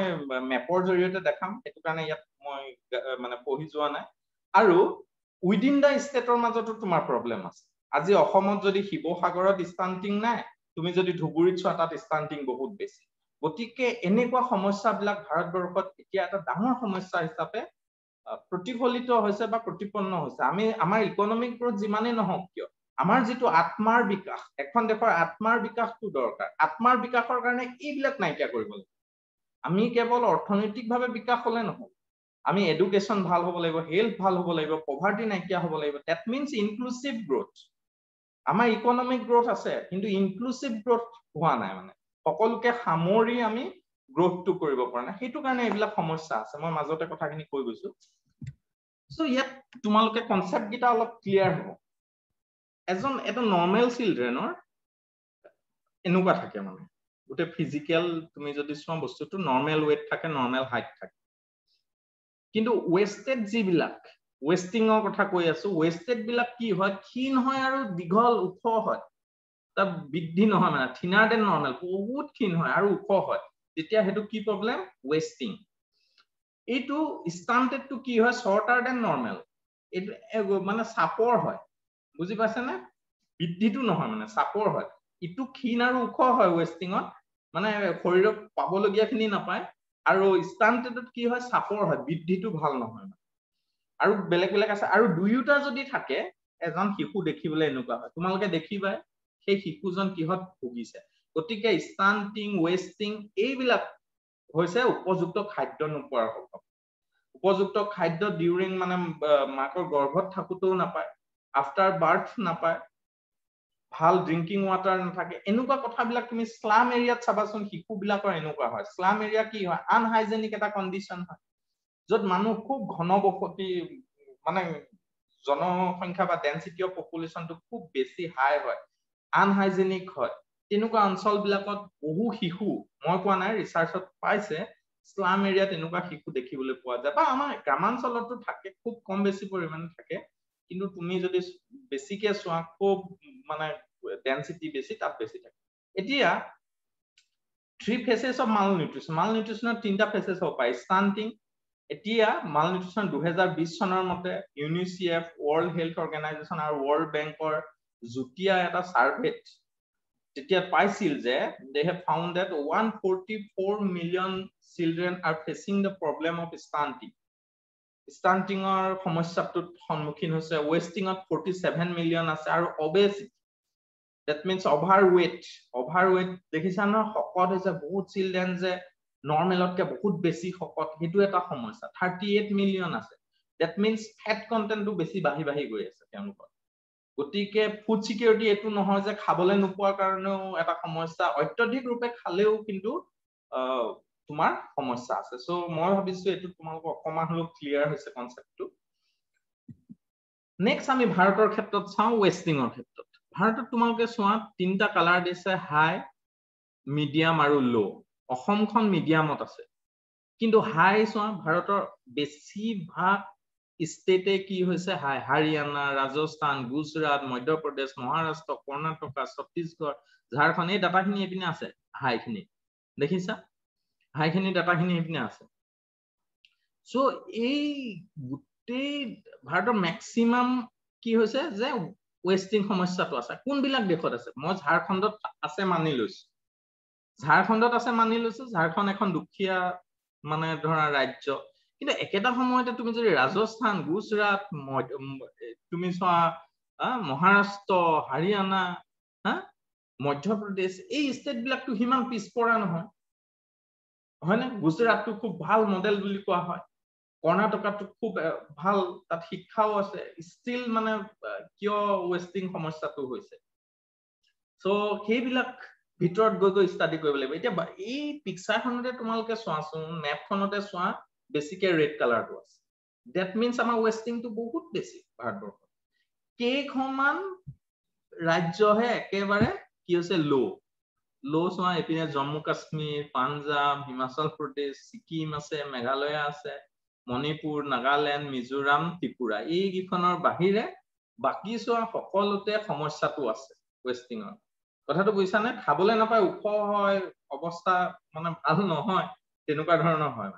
Speaker 1: মেপৰ জৰিয়তে দেখাম সেইটো কাৰণে ইয়াত মই মানে পঢ়ি যোৱা নাই। আৰু উইদিন দ্য ষ্টেটৰ মাজতো তোমাৰ প্ৰব্লেম আছে। আজি অসমত যদি শিৱসাগৰত ষ্টাণ্টিং নাই তুমি যদি ধুবুৰীত চোৱা তাত ষ্টাণ্টিং বহুত বেছি। গতিকে এনেকুৱা সমস্যাবিলাক ভাৰতবৰ্ষত এতিয়া এটা ডাঙৰ সমস্যা হিচাপে প্ৰতিফলিত হৈছে বা প্ৰতিপন্ন হৈছে। আমি আমাৰ ইকনমিক গ্ৰথ যিমানেই নহওক কিয় আমাৰ যিটো আত্মাৰ বিকাশ এখন দেশৰ আত্মাৰ বিকাশটো দৰকাৰ। আত্মাৰ বিকাশৰ কাৰণে এইবিলাক নাইকিয়া কৰিব লাগিব আমি কেৱল অৰ্থনৈতিকভাৱে বিকাশ হলে নহব। আমি এডুকেশ্যন ভাল হ'ব লাগিব হেল্থ ভাল হ'ব লাগিব পভাৰ্টি নাইকিয়া হ'ব লাগিব। ডেট মিনছ ইনক্লুচিভ গ্ৰথ আমাৰ ইকনমিক গ্ৰথ আছে কিন্তু ইনক্লুচিভ গ্ৰথ হোৱা নাই মানে। সকলোকে সামৰি আমি গ্ৰথটো কৰিব পৰা নাই। সেইটো কাৰণে এইবিলাক সমস্যা আছে। মই মাজতে কথাখিনি কৈ গৈছো। চ' ইয়াত তোমালোকে কনচেপ্ট কেইটা অলপ ক্লিয়াৰ হ'ব। এজন এটা নৰ্মেল চিলড্ৰেনৰ এনেকুৱা থাকে মানে। গোটেই ফিজিকেল তুমি যদি চোৱা বস্তুটো নৰ্মেল ৱেট থাকে নৰ্মেল হাইট থাকে। কিন্তু ৱেষ্টেড যিবিলাক ৱেষ্টিঙৰ কথা কৈ আছো ৱেষ্টেড বিলাক কি হয়? ক্ষীণ হয় আৰু দীঘল ওখ হয়। তাৰ বৃদ্ধি নহয় মানে থিনাৰ দেন নৰ্মেল বহুত ক্ষীণ হয় আৰু ওখ হয়। তেতিয়া সেইটো কি প্ৰব্লেম ৱেষ্টিং এইটো ষ্টাণ্টেডটো কি হয়? শ্বৰ্টাৰ দেন নৰ্মেল এইটো মানে চাপৰ হয়। বুজি পাইছেনে? বৃদ্ধিটো নহয় মানে চাপৰ হয়। ইটো ক্ষীণ আৰু ওখ হয় ৱেষ্টিঙত মানে শৰীৰত পাবলগীয়াখিনি নাপায়। আৰু ষ্টাণ্টেডত কি হয়? চাপৰ হয় বৃদ্ধিটো ভাল নহয় আৰু বেলেগ বেলেগ আছে। আৰু দুয়োটা যদি থাকে এজন শিশু দেখিবলৈ এনেকুৱা হয়। তোমালোকে দেখিবাই সেই শিশুজন কিহত ভুগিছে? গতিকে ষ্টাণ্টিং ৱেষ্টিং এইবিলাক হৈছে উপযুক্ত খাদ্য নোপোৱাৰ ফলত উপযুক্ত খাদ্য ডিউৰিং মানে মাকৰ গৰ্ভত থাকোতেও নাপায়। আফটাৰ বাৰ্থ নাপায় ভাল ড্ৰিংকিং ৱাটাৰ নাথাকে এনেকুৱা কথাবিলাক তুমি শ্লাম এৰিয়াত চাবাচোন শিশুবিলাকৰ এনেকুৱা হয়। শ্লাম এৰিয়া কি হয়? আনহাইজেনিক এটা কণ্ডিশ্যন হয় য'ত মানুহ খুব ঘনবসতি মানে জনসংখ্যা বা ডেঞ্চিটি অফ পপুলেশ্যনটো খুব বেছি হাই হয় আনহাইজেনিক হয়। তেনেকুৱা অঞ্চলবিলাকত বহু শিশু মই কোৱা নাই ৰিচাৰ্চত পাইছে শ্লাম এৰিয়াত এনেকুৱা শিশু দেখিবলৈ পোৱা যায়। বা আমাৰ গ্ৰামাঞ্চলতো থাকে খুব কম বেছি পৰিমাণে থাকে। কিন্তু তুমি যদি বেছিকে চোৱা খুব মানে ডেঞ্চিটি বেছি তাত বেছি থাকে। এতিয়া three phases of malnutrition মাল নিউট্ৰিশ্যনৰ তিনিটা ফেচেছ হ'ব পাৰে। ষ্টাণ্টিং এতিয়া মাল নিউট্ৰিশ্যন দুহেজাৰ বিশ চনৰ মতে ইউনিচিএফ ৱৰ্ল্ড হেল্থ অৰ্গেনাইজেশ্যন আৰু ৱৰ্ল্ড বেংকৰ যুটীয়া এটা ছাৰ্ভেত তেতিয়া পাইছিল যে they have found that one forty four million children are facing the problem of stunting ষ্টাণ্টিঙৰ সমস্যাটোত সন্মুখীন হৈছে। ৱেষ্টিঙত ফৰ্টি ছেভেন মিলিয়ন আছে আৰু obesity that means overweight overweight দেখিছা নহয় শকত হৈছে বহুত চিলড্ৰেন যে নৰ্মেলতকে বহুত বেছি শকত। সেইটো এটা সমস্যা। থাৰ্টি এইট মিলিয়ন আছে। ডেট মিনছ ফেট কণ্টেণ্টটো বেছি বাঢ়ি বাঢ়ি গৈ আছে তেওঁলোকৰ। গতিকে ফুড ছিকিউৰিটি এইটো নহয় যে খাবলৈ নোপোৱাৰ কাৰণেও এটা সমস্যা। অত্যধিক ৰূপে খালেও কিন্তু তোমাৰ সমস্যা আছে। চ' মই ভাবিছো এইটো তোমালোকৰ অকণমান হলেও ক্লিয়াৰ হৈছে কনচেপ্টটো নেক্সট আমি ভাৰতৰ ক্ষেত্ৰত চাওঁ ৱেষ্টিঙৰ ক্ষেত্ৰত। ভাৰতত তোমালোকে চোৱা তিনিটা কালাৰ দিছে হাই মিডিয়াম আৰু ল' অসমখন মিডিয়ামত আছে। কিন্তু হাই চোৱা ভাৰতৰ বেছিভাগ ষ্টেটে কি হৈছে হাই হাৰিয়ানা ৰাজস্থান গুজৰাট মধ্যপ্ৰদেশ মহাৰাষ্ট্ৰ কৰ্ণাটকা ছত্তীশগড় ঝাৰখণ্ড এই ডাটাখিনি এইপিনে আছে হাইখিনি দেখিছা? হাইখিনি ডাটাখিনি এইপিনে আছে। চ' এই গোটেই ভাৰতৰ মেক্সিমাম কি হৈছে যে ৱেষ্টিং সমস্যাটো আছে। কোনবিলাক দেশত আছে? মই ঝাৰখণ্ডত আছে মানি লৈছো। ঝাৰখণ্ডত আছে মানি লৈছো ঝাৰখণ্ড এখন দুখীয়া মানে ধৰা ৰাজ্য। কিন্তু একেটা সময়তে তুমি যদি ৰাজস্থান গুজৰাট তুমি চোৱা মহাৰাষ্ট্ৰ হাৰিয়ানা হা মধ্যপ্ৰদেশ এই ষ্টেট বিলাকতো সিমান পিছপৰা নহয়। হয়নে? গুজৰাটটো খুব ভাল মডেল বুলি কোৱা হয়। কৰ্ণাটকাটো খুব ভাল তাত শিক্ষাও আছে। ষ্টিল মানে কিয় ৱেষ্টিং সমস্যাটো হৈছে? চ' সেইবিলাক ভিতৰত গৈ গৈ ষ্টাডি কৰিব লাগিব। এতিয়া এই পিকচাৰখনতে তোমালোকে চোৱাচোন মেপখনতে চোৱা বেছিকে ৰেড কালাৰটো আছে। ডেট মিনছ আমাৰ ৱেষ্টিংটো বহুত বেছি ভাৰতবৰ্ষত। কেইখনমান ৰাজ্যহে একেবাৰে কি হৈছে ল' ল' চোৱা এইপিনে জম্মু কাশ্মীৰ পাঞ্জাৱ হিমাচল প্ৰদেশ ছিকিম আছে মেঘালয়া আছে মণিপুৰ নাগালেণ্ড মিজোৰাম ত্ৰিপুৰা। এইকেইখনৰ বাহিৰে বাকী চোৱা সকলোতে সমস্যাটো আছে ৱেষ্টিঙৰ। কথাটো বুজিছানে? খাবলৈ নাপায় ওখ হয় অৱস্থা মানে ভাল নহয় তেনেকুৱা ধৰণৰ হয়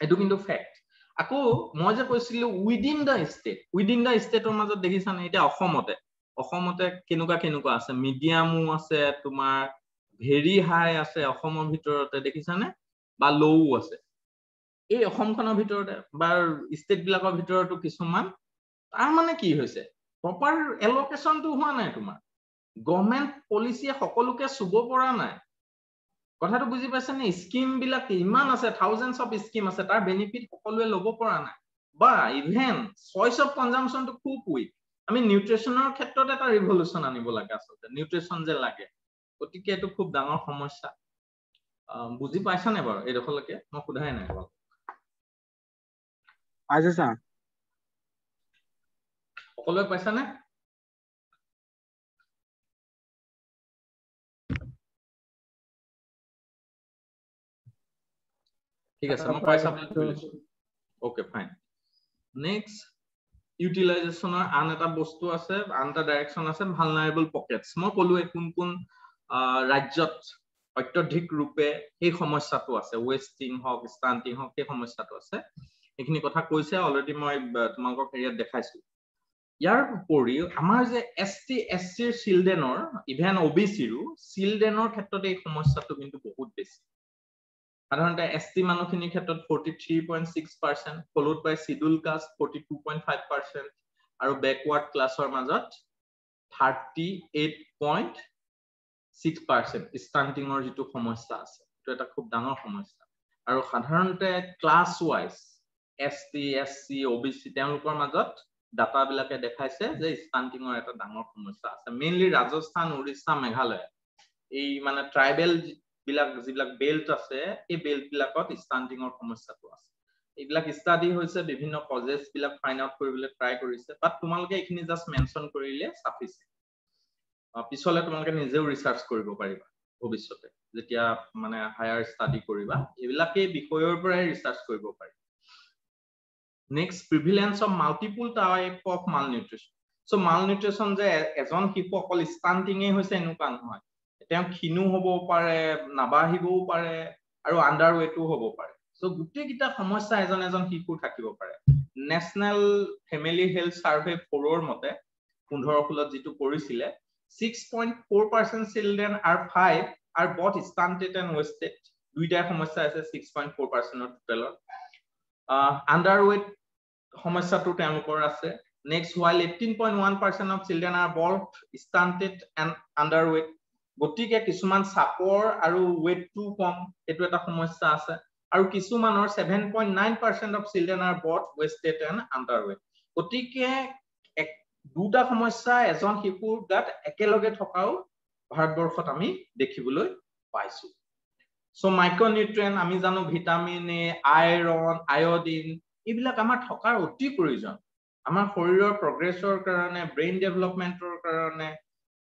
Speaker 1: এইটো কিন্তু ফেক্ট আকৌ মই যে কৈছিলো within the state within the ষ্টেটৰ মাজত দেখিছানে? এতিয়া অসমতে। অসমতে কেনেকুৱা কেনেকুৱা আছে? মিডিয়ামো আছে তোমাৰ ভেৰি হাই আছে অসমৰ ভিতৰতে দেখিছানে? বা লও আছে। এই অসমখনৰ ভিতৰতে বা ষ্টেট বিলাকৰ ভিতৰতো কিছুমান তাৰ মানে কি হৈছে? প্ৰপাৰ এলকেশ্যনটো হোৱা নাই তোমাৰ। গভমেণ্ট পলিচিয়ে সকলোকে চুব পৰা নাই। কথাটো বুজি পাইছে নে স্কিম বিলাক ইমান আছে থাউজেণ্ড অফ স্কিম আছে তাৰ বেনিফিট সকলোৱে ল'ব পৰা নাই। বা ইভেন চইচ অফ কনজামশ্যনটো খুব উইক আমি নিউট্ৰিচনৰ ক্ষেত্ৰত এটা ৰিভলিউচন আনিব লাগে আচলতে নিউট্ৰিচন যে লাগে। গতিকে এইটো খুব ডাঙৰ সমস্যা। বুজি পাইছানে বাৰু এইডোখৰলৈকে? মই সোধাই নাই বাৰু। সকলোৱে পাইছানে? ঠিক আছে মই পাইছা। বুলি অ'কে ফাইন নেক্সট ইউটিলাইজেশ্যনৰ আন এটা বস্তু আছে আন এটা ডাইৰেকশ্যন আছে ভালনাৰেবল পকেটছ মই ক'লোৱে কোন কোন ৰাজ্যত অত্যধিক ৰূপে সেই সমস্যাটো আছে ৱেষ্টিং হওক ষ্টাণ্টিং হওক সেই সমস্যাটো আছে। এইখিনি কথা কৈছে অলৰেডি মই তোমালোকক হেৰিয়াত দেখাইছো। ইয়াৰ উপৰিও আমাৰ যে এছ টি এছ চিৰ চিলড্ৰেনৰ ইভেন অ' বি চিৰো চিলড্ৰেনৰ ক্ষেত্ৰত এই সমস্যাটো কিন্তু বহুত বেছি। সাধাৰণতে এছ টি মানুহখিনিৰ ক্ষেত্ৰত forty three point six percent followed by scheduled caste forty two point five percent আৰু বেকৱাৰ্ড ক্লাছৰ মাজত thirty eight point six percent ষ্টাণ্টিঙৰ যিটো সমস্যা আছে সেইটো এটা খুব ডাঙৰ সমস্যা। আৰু সাধাৰণতে class wise S T S C O' B C তেওঁলোকৰ মাজত ডাটাবিলাকে দেখাইছে যে ষ্টাণ্টিঙৰ এটা ডাঙৰ সমস্যা আছে। মেইনলি ৰাজস্থান উৰিষ্যা মেঘালয়। এই মানে ট্ৰাইবেল বিলাক যিবিলাক বেল্ট আছে এই বেল্ট বিলাকত ষ্টাণ্টিঙৰ সমস্যাটো আছে। এইবিলাক ষ্টাডি হৈছে বিভিন্ন প্ৰজেক্ট বিলাক ফাইণ্ড আউট কৰিবলৈ ট্ৰাই কৰিছে বাট তোমালোকে এইখিনি জাষ্ট মেনশ্যন কৰিলে চাফিচিয়েণ্ট পিছলে তোমালোকে নিজেও ৰিচাৰ্চ কৰিব পাৰিবা ভৱিষ্যতে যেতিয়া মানে হায়াৰ ষ্টাডি কৰিবা। এইবিলাকেই বিষয়ৰ পৰাই ৰিচাৰ্চ কৰিব পাৰি। Next prevalence of multiple type of malnutrition so' malnutrition যে এজন শিশু অকল ষ্টাণ্টিঙেই হৈছে এনেকুৱা নহয়। তেওঁ ক্ষীণো হ'ব পাৰে নাবাঢ়িবও পাৰে আৰু আণ্ডাৰ ৱেটো হ'ব পাৰে। চ' গোটেইকেইটা সমস্যা এজন এজন শিশুৰ থাকিব পাৰে। নেশ্যনেল ফেমিলি হেল্থ চাৰ্ভে ফ'ৰৰ মতে পোন্ধৰ ষোল্লত যিটো কৰিছিলে six point four percent children are five are both stunted and wasted দুইটাই সমস্যা আছে ছিক্স পইণ্ট ফ'ৰ পাৰ্চেণ্টৰ টোটেলত আণ্ডাৰ ৱেট সমস্যাটো তেওঁলোকৰ আছে। Next while eighteen point one percent of children are both stunted and underweight গতিকে কিছুমান চাপৰ আৰু ৱেটটো কম এইটো এটা সমস্যা আছে। আৰু কিছুমানৰ seven point nine percent of children are both wasted and underweight গতিকে দুটা সমস্যা এজন শিশুৰ গাত একেলগে থকাও ভাৰতবৰ্ষত আমি দেখিবলৈ পাইছো। চ' মাইক্ৰনিউট্ৰিয়েণ্ট আমি জানো ভিটামিন এ আইৰন আয়ডিন এইবিলাক আমাৰ থকাৰ অতি প্ৰয়োজন। আমাৰ শৰীৰৰ প্ৰগ্ৰেছৰ কাৰণে ব্ৰেইন ডেভেলপমেণ্টৰ কাৰণে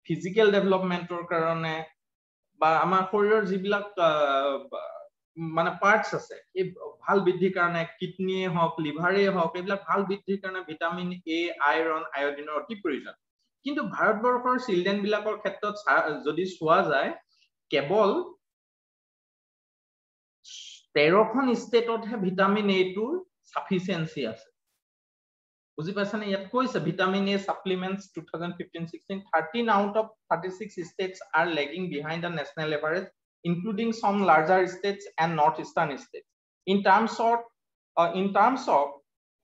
Speaker 1: ফিজিকেল ডেভেলপমেণ্টৰ কাৰণে বা আমাৰ শৰীৰৰ যিবিলাক মানে পাৰ্টছ আছে এই ভাল বৃদ্ধিৰ কাৰণে কিডনীয়ে হওক লিভাৰেই হওক এইবিলাক ভাল বৃদ্ধিৰ কাৰণে ভিটামিন এ আইৰন আয়ডিনৰ অতি প্ৰয়োজন। কিন্তু ভাৰতবৰ্ষৰ চিলড্ৰেন বিলাকৰ ক্ষেত্ৰত যদি চোৱা যায় কেৱল তেৰখন ষ্টেটতহে ভিটামিন এটোৰ চাফিচিয়েঞ্চি আছে। বুজি পাইছানে ইয়াত কৈছে vitamin A supplement two thousand fifteen thirteen out of thirty six states are lagging behind the national average including some larger states and north eastern states in terms of in terms of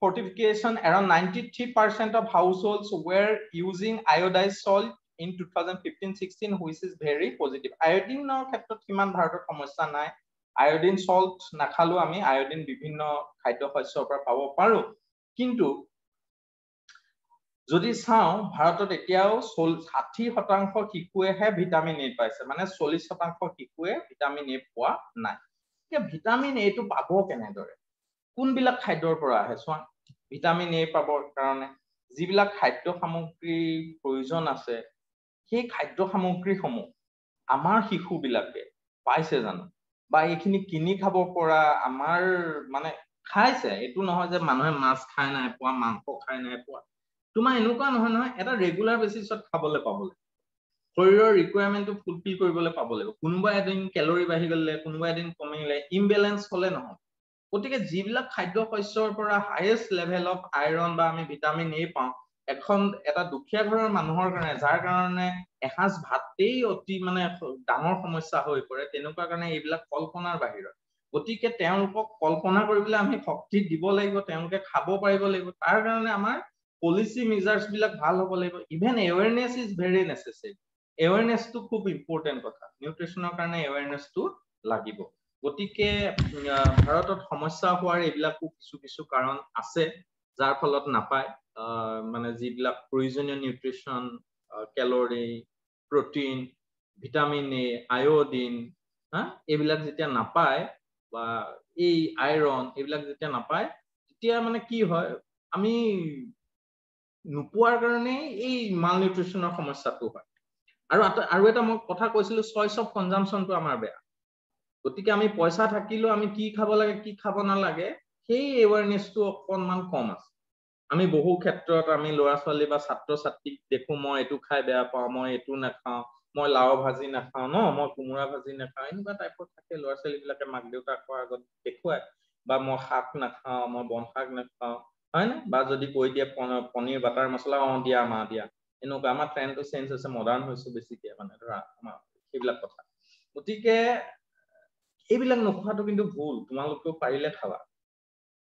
Speaker 1: fortification around ninety three percent of households were using iodised salt in two thousand fifteen sixteen which is very positive আয়'ডিনৰ ক্ষেত্ৰত সিমান ভাৰতত সমস্যা নাই। Iodine salt নাখালেও আমি iodine বিভিন্ন খাদ্য শস্যৰ পৰা পাব পাৰোঁ। কিন্তু যদি চাওঁ ভাৰতত এতিয়াও ষাঠি শতাংশ শিশুৱেহে ভিটামিন এ পাইছে মানে চল্লিশ শতাংশ শিশুৱে ভিটামিন এ পোৱা নাই। এতিয়া ভিটামিন এটো পাব কেনেদৰে? কোনবিলাক খাদ্যৰ পৰা আহে চোৱা? ভিটামিন এ পাবৰ কাৰণে যিবিলাক খাদ্য সামগ্ৰীৰ প্ৰয়োজন আছে সেই খাদ্য সামগ্ৰীসমূহ আমাৰ শিশুবিলাকে পাইছে জানো? বা এইখিনি কিনি খাব পৰা আমাৰ মানে খাইছে এইটো নহয় যে মানুহে মাছ খাই নাই পোৱা মাংস খাই নাই পোৱা। তোমাৰ এনেকুৱা নহয় নহয় এটা ৰেগুলাৰ বেচিছত খাবলৈ পাব লাগিব শৰীৰৰ ৰিকুৱাৰমেণ্টটো ফুলফিল কৰিবলৈ পাব লাগিব। কোনোবা এদিন কেলৰি বাঢ়ি গ'লে কোনোবা এদিন কমিলে ইমবেলেঞ্চ হ'লে নহয়। গতিকে যিবিলাক খাদ্য শস্যৰ পৰা হায়েষ্ট লেভেল অফ আইৰণ বা আমি ভিটামিন এ পাওঁ এখন এটা দুখীয়া ঘৰৰ মানুহৰ কাৰণে যাৰ কাৰণে এসাঁজ ভাতেই অতি মানে ডাঙৰ সমস্যা হৈ পৰে তেনেকুৱা কাৰণে এইবিলাক কল্পনাৰ বাহিৰত। গতিকে তেওঁলোকক কল্পনা কৰিবলৈ আমি শক্তি দিব লাগিব তেওঁলোকে খাব পাৰিব লাগিব। তাৰ কাৰণে আমাৰ পলিচি মেজাৰ্ছ বিলাক ভাল হ'ব লাগিব। Even awareness is very necessary এৱেৰনেছটো খুব ইম্পৰ্টেণ্ট কথা। নিউট্ৰিশ্যনৰ কাৰণে এৱেৰনেছটো লাগিব। গতিকে ভাৰতত সমস্যা হোৱাৰ এইবিলাকো কিছু কিছু কাৰণ আছে যাৰ ফলত নাপায়। মানে যিবিলাক প্ৰয়োজনীয় nutrition calorie protein vitamin A iodine হা? এইবিলাক যেতিয়া নাপায় বা এই আইৰণ এইবিলাক যেতিয়া নাপায় তেতিয়া মানে কি হয় আমি নোপোৱাৰ কাৰণে এই মাল নিউট্ৰিশ্যনৰ সমস্যাটো হয়। আৰু আৰু এটা মই কথা কৈছিলো চইচ অফ কনজামশ্যনটো আমাৰ বেয়া। গতিকে আমি পইচা থাকিলেও আমি কি খাব লাগে কি খাব নালাগে সেই এৱেৰনেছটো অকণমান কম আছে। আমি বহু ক্ষেত্ৰত আমি ল'ৰা ছোৱালী বা ছাত্ৰ ছাত্ৰীক দেখো মই এইটো খাই বেয়া পাওঁ মই এইটো নাখাওঁ মই লাও ভাজি নাখাওঁ ন মই কোমোৰা ভাজি নাখাওঁ এনেকুৱা টাইপৰ থাকে ল'ৰা ছোৱালীবিলাকে মাক দেউতাকৰ আগত দেখুৱাই বা মই শাক নাখাওঁ মই বন শাক নাখাওঁ হয় নে? বা যদি কৈ দিয়ে পনীৰ বাটাৰ মছলা অ দিয়া মা দিয়া। এনেকুৱা আমাৰ ট্ৰেণ্ডটো চেঞ্জ হৈছে মডাৰ্ণ হৈছে বেছিকে মানে ধৰা আমাৰ সেইবিলাক কথা। গতিকে এইবিলাক নোখোৱাটো কিন্তু ভুল। তোমালোকেও পাৰিলে খাবা।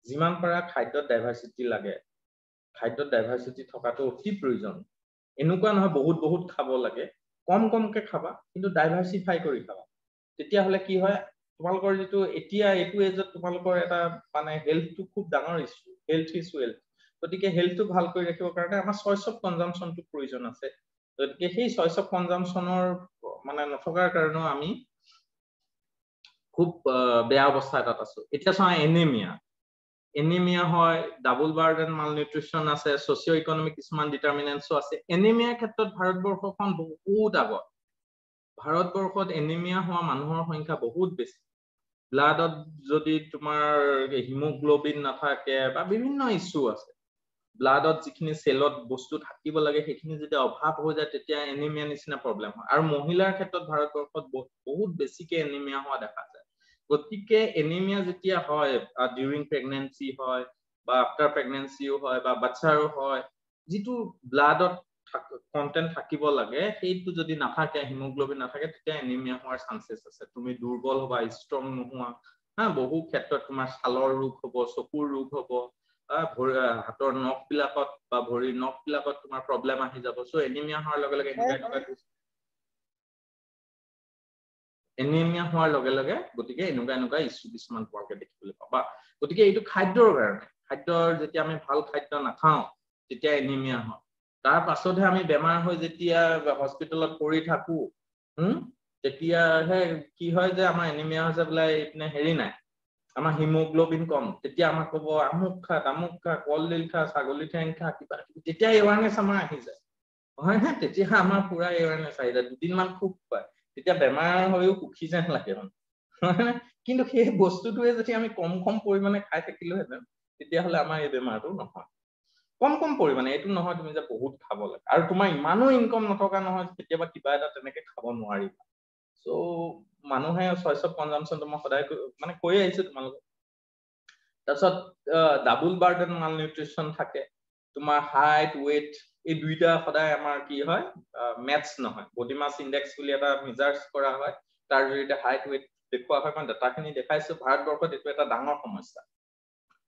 Speaker 1: যিমান পাৰা খাদ্যত ডাইভাৰ্চিটি লাগে খাদ্যত ডাইভাৰ্চিটি থকাটো অতি প্ৰয়োজন। এনেকুৱা নহয় বহুত বহুত খাব লাগে। কম কমকে খাবা কিন্তু ডাইভাৰ্চিফাই কৰি খাবা। তেতিয়াহ'লে কি হয় তোমালোকৰ যিটো এতিয়া এইটো এজত তোমালোকৰ এটা মানে হেল্থটো খুব ডাঙৰ ইছ্যু হেল্থ ইজ ৱেল্থ গতিকে হেল্থটো ভাল কৰি ৰাখিবৰ কাৰণে আমাৰ চইচ অফ কনজামশ্যনটো প্ৰয়োজন আছে। গতিকে সেই চইচ অফ কনজামশ্যনৰ মানে নথকাৰ কাৰণেও আমি খুব বেয়া অৱস্থা এটাত আছো। এতিয়া চোৱা এনিমিয়া এনিমিয়া হয় ডাবল বাৰ্ডেন মাল নিউট্ৰিশ্যন আছে ছচিঅ' ইকনমিক কিছুমান ডিটাৰমিনেণ্টছো আছে। এনিমিয়াৰ ক্ষেত্ৰত ভাৰতবৰ্ষখন বহুত আগত। ভাৰতবৰ্ষত এনিমিয়া হোৱা মানুহৰ সংখ্যা বহুত বেছি। ব্লাডত যদি তোমাৰ হিমোগ্ল'বিন নাথাকে বা বিভিন্ন ইছ্যু আছে ব্লাডত যিখিনি চেলত বস্তু থাকিব লাগে সেইখিনি যেতিয়া অভাৱ হৈ যায় তেতিয়া এনিমিয়া নিচিনা প্ৰব্লেম হয়। আৰু মহিলাৰ ক্ষেত্ৰত ভাৰতবৰ্ষত বহুত বেছিকে এনিমিয়া হোৱা দেখা যায়। গতিকে এনিমিয়া যেতিয়া হয় ডিউৰিং প্ৰেগনেঞ্চি হয় বা আফটাৰ প্ৰেগনেঞ্চিও হয় বা বাচ্ছাৰো হয় যিটো ব্লাডত কণ্টেণ্ট থাকিব লাগে সেইটো যদি নাথাকে হিমোগ্ল'বিন নাথাকে তেতিয়া এনিমিয়া হোৱাৰ চান্সেছ আছে। তুমি দুৰ্বল হবা ষ্ট্ৰং নোহোৱা। হা বহু ক্ষেত্ৰত তোমাৰ ছালৰ ৰোগ হব চকুৰ ৰোগ হব ভৰি হাতৰ নখ বিলাকত বা ভৰিৰ নখ বিলাকত তোমাৰ প্ৰব্লেম আহি যাব। চ' এনিমিয়া হোৱাৰ লগে লগে এনিমিয়া হোৱাৰ লগে লগে গতিকে এনেকুৱা এনেকুৱা ইছ্যু কিছুমান পোৱাকে দেখিবলৈ পাবা গতিকে এইটো খাদ্যৰ কাৰণে খাদ্যৰ যেতিয়া আমি ভাল খাদ্য নাখাওঁ তেতিয়া এনিমিয়া হয়। তাৰ পাছতহে আমি বেমাৰ হৈ যেতিয়া হস্পিটেলত পৰি থাকো তেতিয়াহে কি হয় যে আমাৰ এনিমিয়া হৈছে বোলে এইপিনে হেৰি নাই। আমাৰ হিমোগ্লবিন কম। তেতিয়া আমাক ক'ব আমুক খা তামুক খা কলডিল খা ছাগলী ঠেং খা কিবা তেতিয়া এৱাৰনেছ আমাৰ আহি যায়। হয় হে তেতিয়া আমাৰ পুৰা এৱাৰনেছ আহি যায়। দুদিনমান খুব পায় তেতিয়া বেমাৰ হৈও সুখী যেন লাগে মানে। কিন্তু সেই বস্তুটোৱে যদি আমি কম কম পৰিমাণে খাই থাকিলোহেঁতেন তেতিয়াহ'লে আমাৰ এই বেমাৰটো নহয়। কম কম পৰিমাণে এইটো নহয় তুমি যে বহুত খাব লাগে। আৰু তোমাৰ ইমানো ইনকম নথকা নহয় কেতিয়াবা কিবা এটা তেনেকে খাব নোৱাৰিবা। চ' মানুহে চইচ অফ কনজামচনটো মই সদায় মানে কৈ আহিছো তোমালোকক। তাৰপিছত ডাবুল বাৰ্ডেন মাল নিউট্ৰিচন থাকে। তোমাৰ হাইট ৱেইট এই দুইটা সদায় আমাৰ কি হয় মেথছ নহয়। বডি মাছ ইণ্ডেক্স বুলি এটা মেজাৰ্ছ কৰা হয়। তাৰ জৰিয়তে হাইট ৱেইট দেখুওৱা হয়। মই ডাটাখিনি দেখাইছো। ভাৰতবৰ্ষত এইটো এটা ডাঙৰ সমস্যা।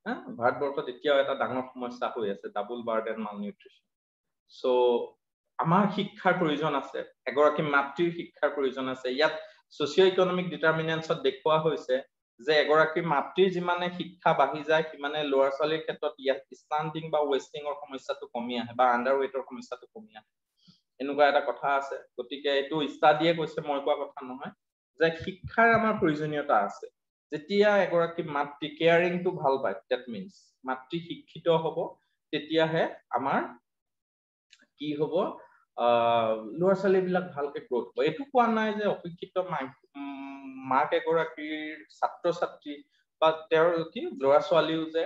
Speaker 1: ভাৰতবৰ্ষত এতিয়াও এটা ডাঙৰ সমস্যা হৈ আছে double burden malnutrition so আমাৰ শিক্ষাৰ প্ৰয়োজন আছে এগৰাকী মাতৃৰ শিক্ষাৰ প্ৰয়োজন আছে। ইয়াত ছচিঅ' ইকনমিক ডিটাৰমিনেন্সত দেখুওৱা হৈছে যে এগৰাকী মাতৃৰ যিমানে শিক্ষা বাঢ়ি যায় সিমানে ল'ৰা ছোৱালীৰ ক্ষেত্ৰত ইয়াত ষ্টাণ্ডিং বা ৱেষ্টিঙৰ সমস্যাটো কমি আহে বা আণ্ডাৰ ৱেইটৰ সমস্যাটো কমি আহে। এনেকুৱা এটা কথা আছে। গতিকে এইটো ষ্টাডিয়ে কৈছে মই কোৱা কথা নহয় যে শিক্ষাৰ আমাৰ প্ৰয়োজনীয়তা আছে। যেতিয়া এগৰাকী মাতৃ কেয়াৰিংটো ভাল পায় ডেট মিনছ মাতৃ শিক্ষিত হ'ব তেতিয়াহে আমাৰ কি হ'ব ল'ৰা ছোৱালীবিলাক ভালকে গ্ৰ'থ হ'ব। এইটো কোৱা নাই যে অশিক্ষিত মাক মাক এগৰাকীৰ ছাত্ৰ ছাত্ৰী বা তেওঁৰ কি ল'ৰা ছোৱালীও যে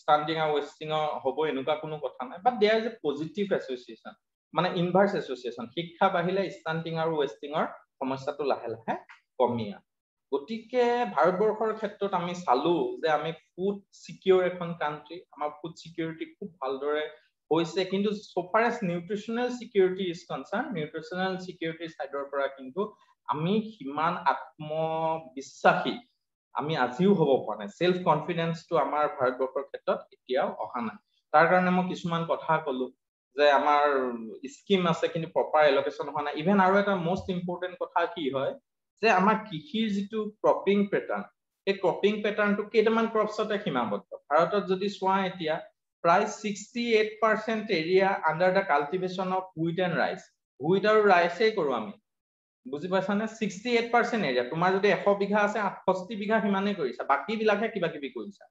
Speaker 1: ষ্টাণ্ডিং আৰু ৱেষ্টিঙৰ হ'ব এনেকুৱা কোনো কথা নাই। But there is a positive association মানে ইনভাৰ্চ এছ'চিয়েশ্যন শিক্ষা বাঢ়িলে ষ্টাণ্ডিং আৰু ৱেষ্টিঙৰ সমস্যাটো লাহে লাহে কমি আহে। গতিকে ভাৰতবৰ্ষৰ ক্ষেত্ৰত আমি চালো যে আমি ফুড চিকিউৰ এখন কাণ্ট্ৰি আমাৰ ফুড চিকিউৰিটি খুব ভালদৰে হৈছে কিন্তু so far as nutritional security is concern nutritional চিকিউৰিটিৰ চাইডৰ পৰা কিন্তু আমি সিমান আত্মবিশ্বাসী আমি আজিও হ'ব পৰা নাই। চেল্ফ কনফিডেন্সটো আমাৰ ভাৰতবৰ্ষৰ ক্ষেত্ৰত এতিয়াও অহা নাই। তাৰ কাৰণে মই কিছুমান কথা কলো যে আমাৰ স্কিম আছে কিন্তু প্ৰপাৰ এলকেশ্যন হোৱা নাই। ইভেন আৰু এটা মষ্ট ইম্পৰ্টেণ্ট কথা কি হয় যে আমাৰ কৃষিৰ যিটো ক্ৰপিং পেটাৰ্ণ সেই ক্ৰপিং পেটাৰ্ণটো কেইটামান ক্ৰপছতে সীমাবদ্ধ? ভাৰতত যদি চোৱা এতিয়া প্ৰায় sixty eight percent area under the cultivation of wheat and rice wheat আৰু ৰাইচেই কৰোঁ আমি। বুজি পাইছানে? ছিক্সটি এইট পাৰ্চেণ্ট এৰিয়া তোমাৰ যদি এশ বিঘা আছে আঠষষ্ঠি বিঘা সিমানেই কৰিছা। বাকীবিলাকহে কিবা কিবি কৰিছা।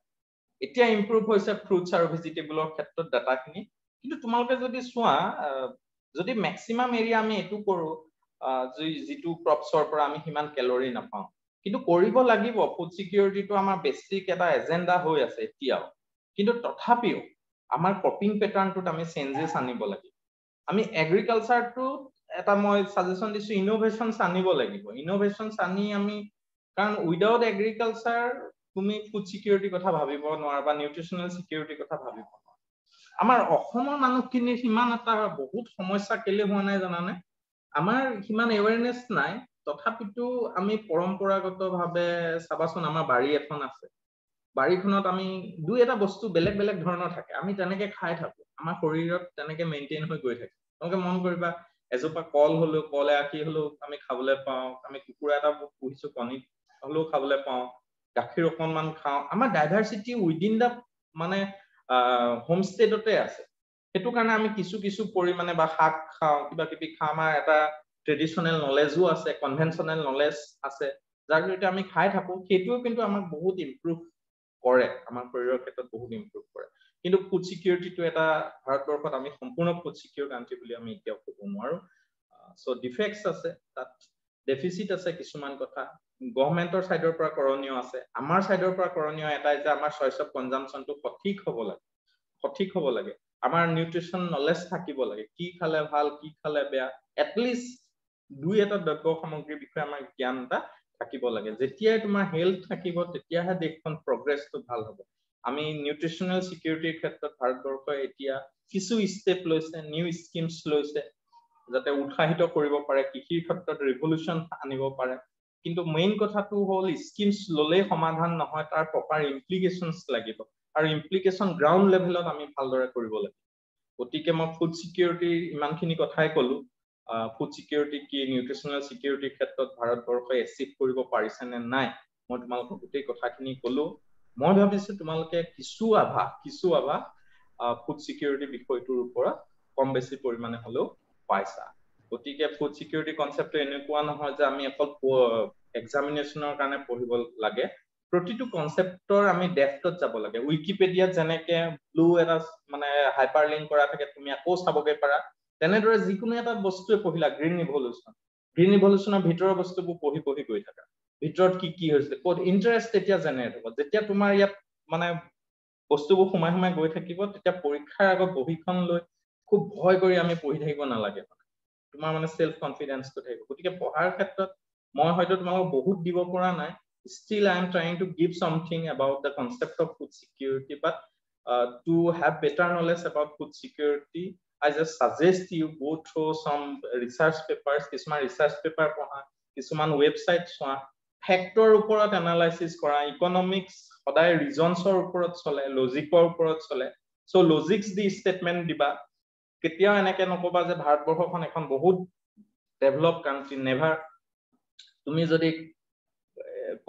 Speaker 1: এতিয়া ইম্প্ৰুভ হৈছে ফ্ৰুটছ আৰু ভেজিটেবলৰ ক্ষেত্ৰত ডাটাখিনি কিন্তু তোমালোকে যদি চোৱা যদি মেক্সিমাম এৰিয়া আমি এইটো কৰোঁ যিটো ক্ৰপছৰ পৰা আমি সিমান কেলৰি নাপাওঁ। কিন্তু কৰিব লাগিব ফুড চিকিউৰিটিটো আমাৰ বেছিক এটা এজেণ্ডা হৈ আছে এতিয়াও। কিন্তু তথাপিও আমাৰ ক্ৰপিং পেটাৰ্ণটোত আমি চেঞ্জেছ আনিব লাগিব। আমি এগ্ৰিকালচাৰটো এটা মই ছাজেশ্যন দিছো ইন'ভেশ্যনছ আনিব লাগিব। ইন'ভেশ্যনছ আনি আমি কাৰণ উইদাউট এগ্ৰিকালচাৰ তুমি ফুড চিকিউৰিটিৰ কথা ভাবিব নোৱাৰা বা নিউট্ৰিচনেল চিকিউৰিটিৰ কথা ভাবিব নোৱাৰা। আমাৰ অসমৰ মানুহখিনিৰ সিমান এটা বহুত সমস্যা কেলে হোৱা নাই জানানে? আমাৰ সিমান এৱেৰনেছ নাই। তথাপিতো আমি পৰম্পৰাগতভাৱে চাবাচোন আমাৰ বাৰী এখন আছে। বাৰীখনত আমি দুই এটা বস্তু বেলেগ বেলেগ ধৰণৰ থাকে। আমি তেনেকে খাই থাকো। আমাৰ শৰীৰত তেনেকে মেইনটেইন হৈ গৈ থাকে। তোমালোকে মন কৰিবা এজোপা কল হলেও কল এআখি হলেও আমি খাবলৈ পাওঁ। আমি কুকুৰা এটা পুহিছো কণী হলেও খাবলৈ পাওঁ। গাখীৰ অকণমান খাওঁ। আমাৰ ডাইভাৰ্চিটি উইদিন দ্য মানে হোমষ্টেডতে আছে। সেইটো কাৰণে আমি কিছু কিছু পৰিমাণে বা শাক খাওঁ কিবা কিবি খাওঁ আমাৰ এটা ট্ৰেডিশ্যনেল নলেজো আছে কনভেনশ্যনেল নলেজ আছে যাৰ জৰিয়তে আমি খাই থাকো সেইটোও কিন্তু আমাক বহুত ইম্প্ৰুভ কৰে আমাৰ শৰীৰৰ ক্ষেত্ৰত বহুত ইম্প্ৰুভ কৰে। কিন্তু ফুড চিকিউৰিটিটো এটা ভাৰতবৰ্ষত আমি সম্পূৰ্ণ ফুড চিকিউৰ কাণ্ট্ৰি বুলি আমি এতিয়াও ক'ব নোৱাৰো। চ' ডিফেক্টছ আছে তাত ডেফিচিট আছে কিছুমান কথা গভমেণ্টৰ চাইডৰ পৰা কৰণীয় আছে আমাৰ চাইডৰ পৰা কৰণীয় এটাই যে আমাৰ চইচ অফ কনজামচনটো সঠিক হ'ব লাগে সঠিক হ'ব লাগে। আমাৰ নিউট্ৰিচন নলেজ থাকিব লাগে। কি খালে ভাল কি খালে বেয়া এটলিষ্ট দুই এটা দ্ৰব্য সামগ্ৰীৰ বিষয়ে আমাৰ জ্ঞান এটা থাকিব লাগে। যেতিয়াই তোমাৰ হেল্থ থাকিব তেতিয়াহে দেশখন প্ৰগ্ৰেছটো ভাল হ'ব। আমি নিউট্ৰিচনেল চিকিউৰিটিৰ ক্ষেত্ৰত ভাৰতবৰ্ষই এতিয়া কিছু ষ্টেপ লৈছে নিউ স্কিমছ লৈছে যাতে উৎসাহিত কৰিব পাৰে কৃষিৰ ক্ষেত্ৰত ৰিভলিউচন আনিব পাৰে। কিন্তু মেইন কথাটো হ'ল স্কিমছ ল'লেই সমাধান নহয় তাৰ প্ৰপাৰ ইমপ্লিকেশ্যনছ লাগিব। আৰু ইমপ্লিকেশ্যন গ্ৰাউণ্ড লেভেলত আমি ভালদৰে কৰিব লাগিব গতিকে মই ফুড চিকিউৰিটিৰ ইমানখিনি কথাই ক'লো। ফুড চিকিউৰিটি কি নিউট্ৰিচনেল চিকিউৰিটিৰ ক্ষেত্ৰত ভাৰতবৰ্ষই এচিভ কৰিব পাৰিছে নে নাই মই তোমালোকক গোটেই কথাখিনি ক'লো। মই ভাবিছো তোমালোকে কিছু আভাস কিছু আভাস ফুড চিকিউৰিটি বিষয়টোৰ ওপৰত কম বেছি পৰিমাণে হ'লেও পাইছা। গতিকে ফুড ছিকিউৰিটি কনচেপ্টটো এনেকুৱা নহয় যে আমি অকল এক্সামিনেশ্যনৰ কাৰণে পঢ়িব লাগে। প্ৰতিটো কনচেপ্টৰ আমি ডেফটত যাব লাগে। উইকিপিডিয়াত যেনেকে ব্লু এটা মানে হাইপাৰ লিংক কৰা থাকে তুমি আকৌ চাবগে পাৰা। তেনেদৰে যিকোনো এটা বস্তুৱে পঢ়িলা গ্ৰীণ ৰিভলিউচন গ্ৰীণ ৰিভলিউচনৰ ভিতৰৰ বস্তুবোৰ পঢ়ি পঢ়ি গৈ থাকা। ভিতৰত কি কি হৈছিলে ক'ত ইণ্টাৰেষ্ট তেতিয়া জেনেৰেট হ'ব। যেতিয়া তোমাৰ ইয়াত মানে বস্তুবোৰ সোমাই সোমাই গৈ থাকিব তেতিয়া পৰীক্ষাৰ আগত বহীখন লৈ খুব ভয় কৰি আমি পঢ়ি থাকিব নালাগে তোমাৰ মানে চেল্ফ কনফিডেন্সটো থাকিব। গতিকে পঢ়াৰ ক্ষেত্ৰত মই হয়তো তোমালোকক বহুত দিব পৰা নাই। Still i am trying to give something about the concept of food security but uh, to have better knowledge about food security i just suggest you go through some research papers কিছুমান research paper পঢ়া কিছুমান website analysis কৰা economics সদায় ৰিজনছৰ ওপৰত চলে লজিকৰ ওপৰত চলে চ' logics দি statement দিবা কেতিয়াও এনেকে নকবা যে ভাৰতবৰ্ষখন এখন বহুত ডেভেলপ কাণ্ট্ৰি নেভাৰ তুমি যদি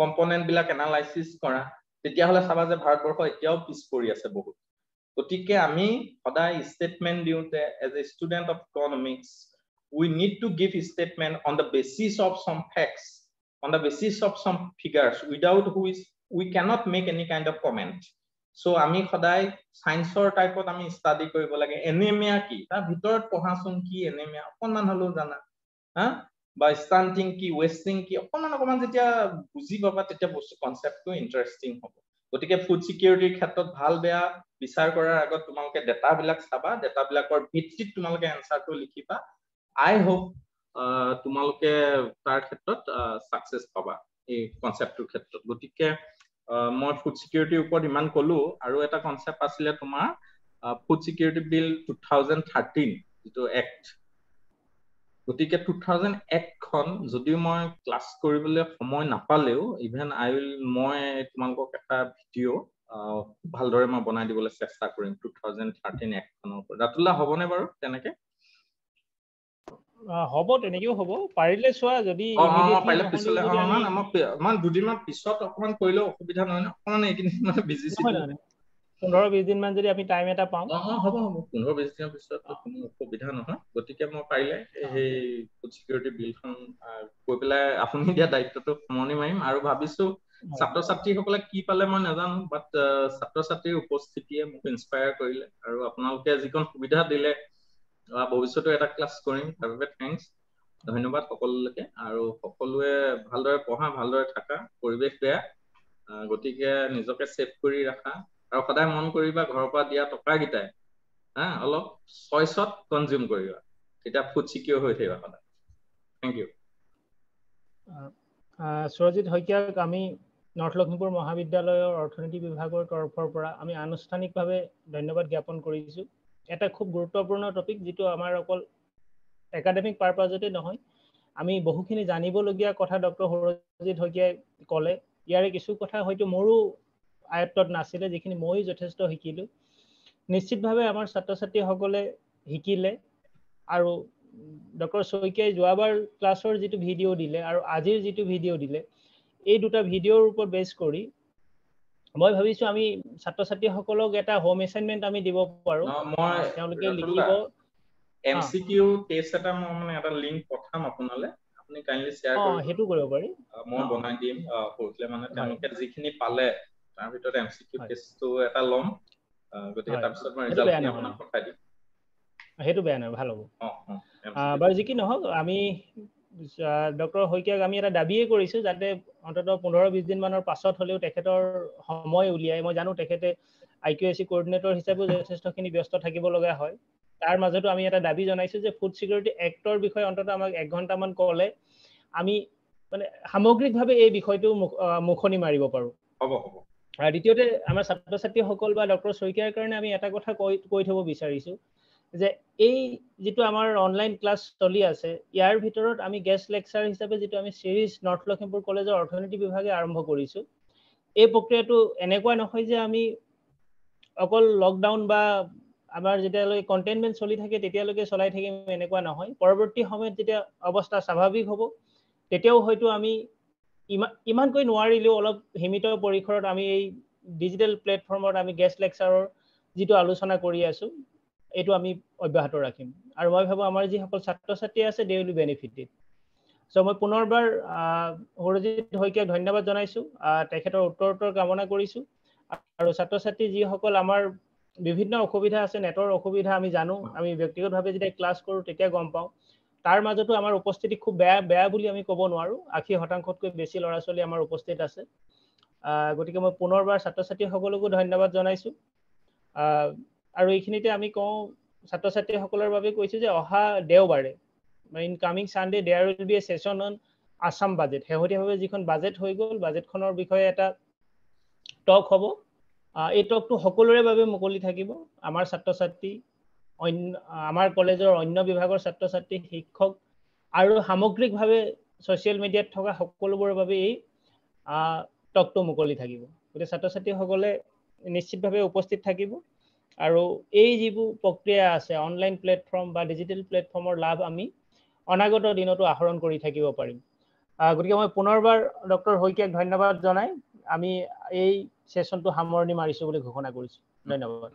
Speaker 1: কম্পনেণ্ট বিলাক এনালাইচিছ কৰা তেতিয়াহ'লে চাবা যে ভাৰতবৰ্ষ এতিয়াও পিছ পৰি আছে বহুত। গতিকে আমি সদায় ষ্টেটমেণ্ট দিওঁতে as a student of economics we need to give statement on the basis of some facts on the basis of some figures without which we cannot make any kind of comment so' আমি সদায় চায়েন্সৰ টাইপত আমি study কৰিব লাগে। Anaemia কি? তাৰ ভিতৰত পঢ়াচোন কি এনেমিয়া? অকণমান হ'লেও জানা। হা? বা ষ্টাণ্টিং কি ৱেষ্টিং কি অকণমান অকণমান যেতিয়া বুজি পাবা তেতিয়া বস্তু কনচেপ্টটো ইণ্টাৰেষ্টিং হ'ব। গতিকে ফুড ছিকিউৰিটিৰ ক্ষেত্ৰত ভাল বেয়া বিচাৰ কৰাৰ আগত তোমালোকে ডেটাবিলাক চাবা ডেটাবিলাকৰ ভিত্তিত তোমালোকে এনচাৰটো লিখিবা। আই হোপ তোমালোকে তাৰ ক্ষেত্ৰত ছাকচেছ পাবা এই কনচেপ্টটোৰ ক্ষেত্ৰত। গতিকে মই ফুড ছিকিউৰিটিৰ ওপৰত ইমান কলো আৰু এটা কনচেপ্ট আছিলে তোমাৰ food security bill two thousand thirteen যিটো এক্ট গতিকে টু থাউজেণ্ড একখন যদিও মই ক্লাছ কৰিবলৈ সময় নাপালেও ইভেন আই উইল মই তোমালোকক এটা ভিডিঅ' ভালদৰে মই বনাই দিবলৈ চেষ্টা কৰিম টু থাউজেণ্ড থাৰ্টিন একখনৰ ওপৰত। ৰাতুল্লা হ'বনে বাৰু তেনেকে?
Speaker 2: হ'ব তেনেকেও হ'ব। পাৰিলে চোৱা যদি
Speaker 1: পাৰিলে পিছলে মই দুদিনমান পিছত অকণমান কৰিলেও অসুবিধা নহয় অকণমান এইকেইদিন মানে বিজি
Speaker 2: পোন্ধৰ বিশ দিন মান যদি আমি টাইম এটা পাওঁ।
Speaker 1: হ'ব হ'ব। পোন্ধৰ বিশ দিনৰ পিছত কোনো অসুবিধা নহয়। গতিকে মই পাৰিলে সেই ফুড ছিকিউৰিটি বিলখন কৈ পেলাই আপুনি দিয়া দায়িত্বটো সামৰণি মাৰিম আৰু ভাবিছো ছাত্ৰ ছাত্ৰীসকলে কি পালে মই নাজানো বাট ছাত্ৰ ছাত্ৰীৰ উপস্থিতিয়ে মোক ইনস্পায়াৰ কৰিলে আৰু আপোনালোকে যিকণ সুবিধা দিলে ভৱিষ্যতে এটা ক্লাছ কৰিম। তাৰ বাবে থেংকছ ধন্যবাদ সকলোলৈকে আৰু সকলোৱে ভালদৰে পঢ়া ভালদৰে থাকা পৰিৱেশ বেয়া গতিকে নিজকে ছেভ কৰি ৰাখা। আৰু সদায় মন কৰিবা ঘৰৰ পৰা দিয়া টকাকেইটাই হা অলপ চইচত কনজিউম কৰিবা। তেতিয়া ফুড চিকিউৰ হৈ থাকিবা সদায়। থেংক ইউ
Speaker 2: সুৰজিত শইকীয়াক আমি নৰ্থ লখিমপুৰ মহাবিদ্যালয়ৰ অৰ্থনীতি বিভাগৰ তৰফৰ পৰা আমি আনুষ্ঠানিকভাৱে ধন্যবাদ জ্ঞাপন কৰিছোঁ। এটা খুব গুৰুত্বপূৰ্ণ টপিক যিটো আমাৰ অকল একাডেমিক পাৰপাজতে নহয় আমি বহুখিনি জানিবলগীয়া কথা ডক্টৰ সুৰজিত শইকীয়াই ক'লে। ইয়াৰে কিছু কথা হয়তো মোৰো আয়ত্তত নাছিলে যিখিনি ময়ো যথেষ্ট শিকিলোঁ। নিশ্চিতভাৱে আমাৰ ছাত্ৰ ছাত্ৰীসকলে শিকিলে আৰু ডক্টৰ শইকীয়াই যোৱাবাৰ ক্লাছৰ যিটো ভিডিঅ' দিলে আৰু আজিৰ যিটো ভিডিঅ' দিলে এই দুটা ভিডিঅ'ৰ ওপৰত বেছ কৰি মই ভাবিছো আমি ছাত্ৰ ছাত্ৰীসকলক এটা হোম এছাইনমেণ্ট আমি দিব পাৰো। তেওঁলোকে লিখিব।
Speaker 1: এমচিকিউ টেষ্ট এটা মই মানে এটা লিংক পঠাম আপোনালে। আপুনি কাইণ্ডলি শ্বেয়াৰ কৰিব
Speaker 2: সেইটো কৰিব পাৰি।
Speaker 1: মই বনাই দিম। পঢ়িলে মানে তেওঁলোকে যিখিনি পালে তাৰ ভিতৰত এমচিকিউ টেষ্টটো এটা ল'ম। গতিকে তাৰপিছত মই ৰিজাল্টখিনি আপোনাক পঠাই দিম।
Speaker 2: সেইটো বেয়া নহয় ভাল হ'ব। বাৰু যি কি নহওক আমি ডক্টৰ শইকীয়াক আমি এটা দাবীয়ে কৰিছোঁ যাতে অন্ততঃ পোন্ধৰ বিছ দিনমানৰ পাছত হ'লেও তেখেতৰ সময় উলিয়াই মই জানো তেখেতে I Q S C coordinator হিচাপেও যথেষ্টখিনি ব্যস্ত থাকিব লগা হয়। তাৰ মাজতো আমি এটা দাবী জনাইছোঁ যে ফুড ছিকিউৰিটি এক্টৰ বিষয়ে অন্ততঃ আমাক এক ঘণ্টামান ক'লে আমি মানে সামগ্ৰিকভাৱে এই বিষয়টো মুখনি মাৰিব পাৰোঁ। আৰু দ্বিতীয়তে আমাৰ ছাত্ৰ ছাত্ৰীসকল বা ডক্টৰ শইকীয়াৰ কাৰণে আমি এটা কথা কৈ কৈ থ'ব বিচাৰিছোঁ যে এই যিটো আমাৰ অনলাইন ক্লাছ চলি আছে ইয়াৰ ভিতৰত আমি গেষ্ট লেকচাৰ হিচাপে যিটো আমি চিৰিজ নৰ্থ লখিমপুৰ কলেজৰ অৰ্থনীতি বিভাগে আৰম্ভ কৰিছোঁ এই প্ৰক্ৰিয়াটো এনেকুৱা নহয় যে আমি অকল লকডাউন বা আমাৰ যেতিয়ালৈকে কণ্টেইনমেণ্ট চলি থাকে তেতিয়ালৈকে চলাই থাকিম এনেকুৱা নহয়। পৰৱৰ্তী সময়ত যেতিয়া অৱস্থা স্বাভাৱিক হ'ব তেতিয়াও হয়তো আমি ইমান ইমানকৈ নোৱাৰিলেও অলপ সীমিত পৰিসৰত আমি এই ডিজিটেল প্লেটফৰ্মত আমি গেষ্ট লেকচাৰৰ যিটো আলোচনা কৰি আছোঁ এইটো আমি অব্যাহত ৰাখিম। আৰু মই ভাবোঁ আমাৰ যিসকল ছাত্ৰ ছাত্ৰী আছে দে উইল বেনিফিটেড চ' মই পুনৰবাৰ সৌৰজিৎ শইকীয়াক ধন্যবাদ জনাইছোঁ। তেখেতৰ উত্তৰোত্তৰ কামনা কৰিছোঁ। আৰু ছাত্ৰ ছাত্ৰী যিসকল আমাৰ বিভিন্ন অসুবিধা আছে নেটৰ অসুবিধা আমি জানো। আমি ব্যক্তিগতভাৱে যেতিয়া ক্লাছ কৰোঁ তেতিয়া গম পাওঁ। তাৰ মাজতো আমাৰ উপস্থিতি খুব বেয়া বেয়া বুলি আমি ক'ব নোৱাৰোঁ। আশী শতাংশতকৈ বেছি ল'ৰা ছোৱালী আমাৰ উপস্থিত আছে। গতিকে মই পুনৰবাৰ ছাত্ৰ ছাত্ৰীসকলকো ধন্যবাদ জনাইছোঁ। আৰু এইখিনিতে আমি কওঁ ছাত্ৰ ছাত্ৰীসকলৰ বাবে কৈছোঁ যে অহা দেওবাৰে in coming Sunday there will be a session on Assam budget শেহতীয়াভাৱে যিখন বাজেট হৈ গ'ল বাজেটখনৰ বিষয়ে এটা টক হ'ব। এই টকটো সকলোৰে বাবে মুকলি থাকিব। আমাৰ ছাত্ৰ ছাত্ৰী অন্য আমাৰ কলেজৰ অন্য বিভাগৰ ছাত্ৰ ছাত্ৰী শিক্ষক আৰু সামগ্ৰিকভাৱে ছ'চিয়েল মিডিয়াত থকা সকলোবোৰৰ বাবে এই টকটো মুকলি থাকিব। গতিকে ছাত্ৰ ছাত্ৰীসকলে নিশ্চিতভাৱে উপস্থিত থাকিব আৰু এই যিবোৰ প্ৰক্ৰিয়া আছে অনলাইন প্লেটফৰ্ম বা ডিজিটেল প্লেটফৰ্মৰ লাভ আমি অনাগত দিনতো আহৰণ কৰি থাকিব পাৰিম। গতিকে মই পুনৰবাৰ ডক্টৰ শইকীয়াক ধন্যবাদ জনাই। আমি এই ছেশ্যনটো সামৰণি মাৰিছোঁ বুলি ঘোষণা কৰিছোঁ। ধন্যবাদ।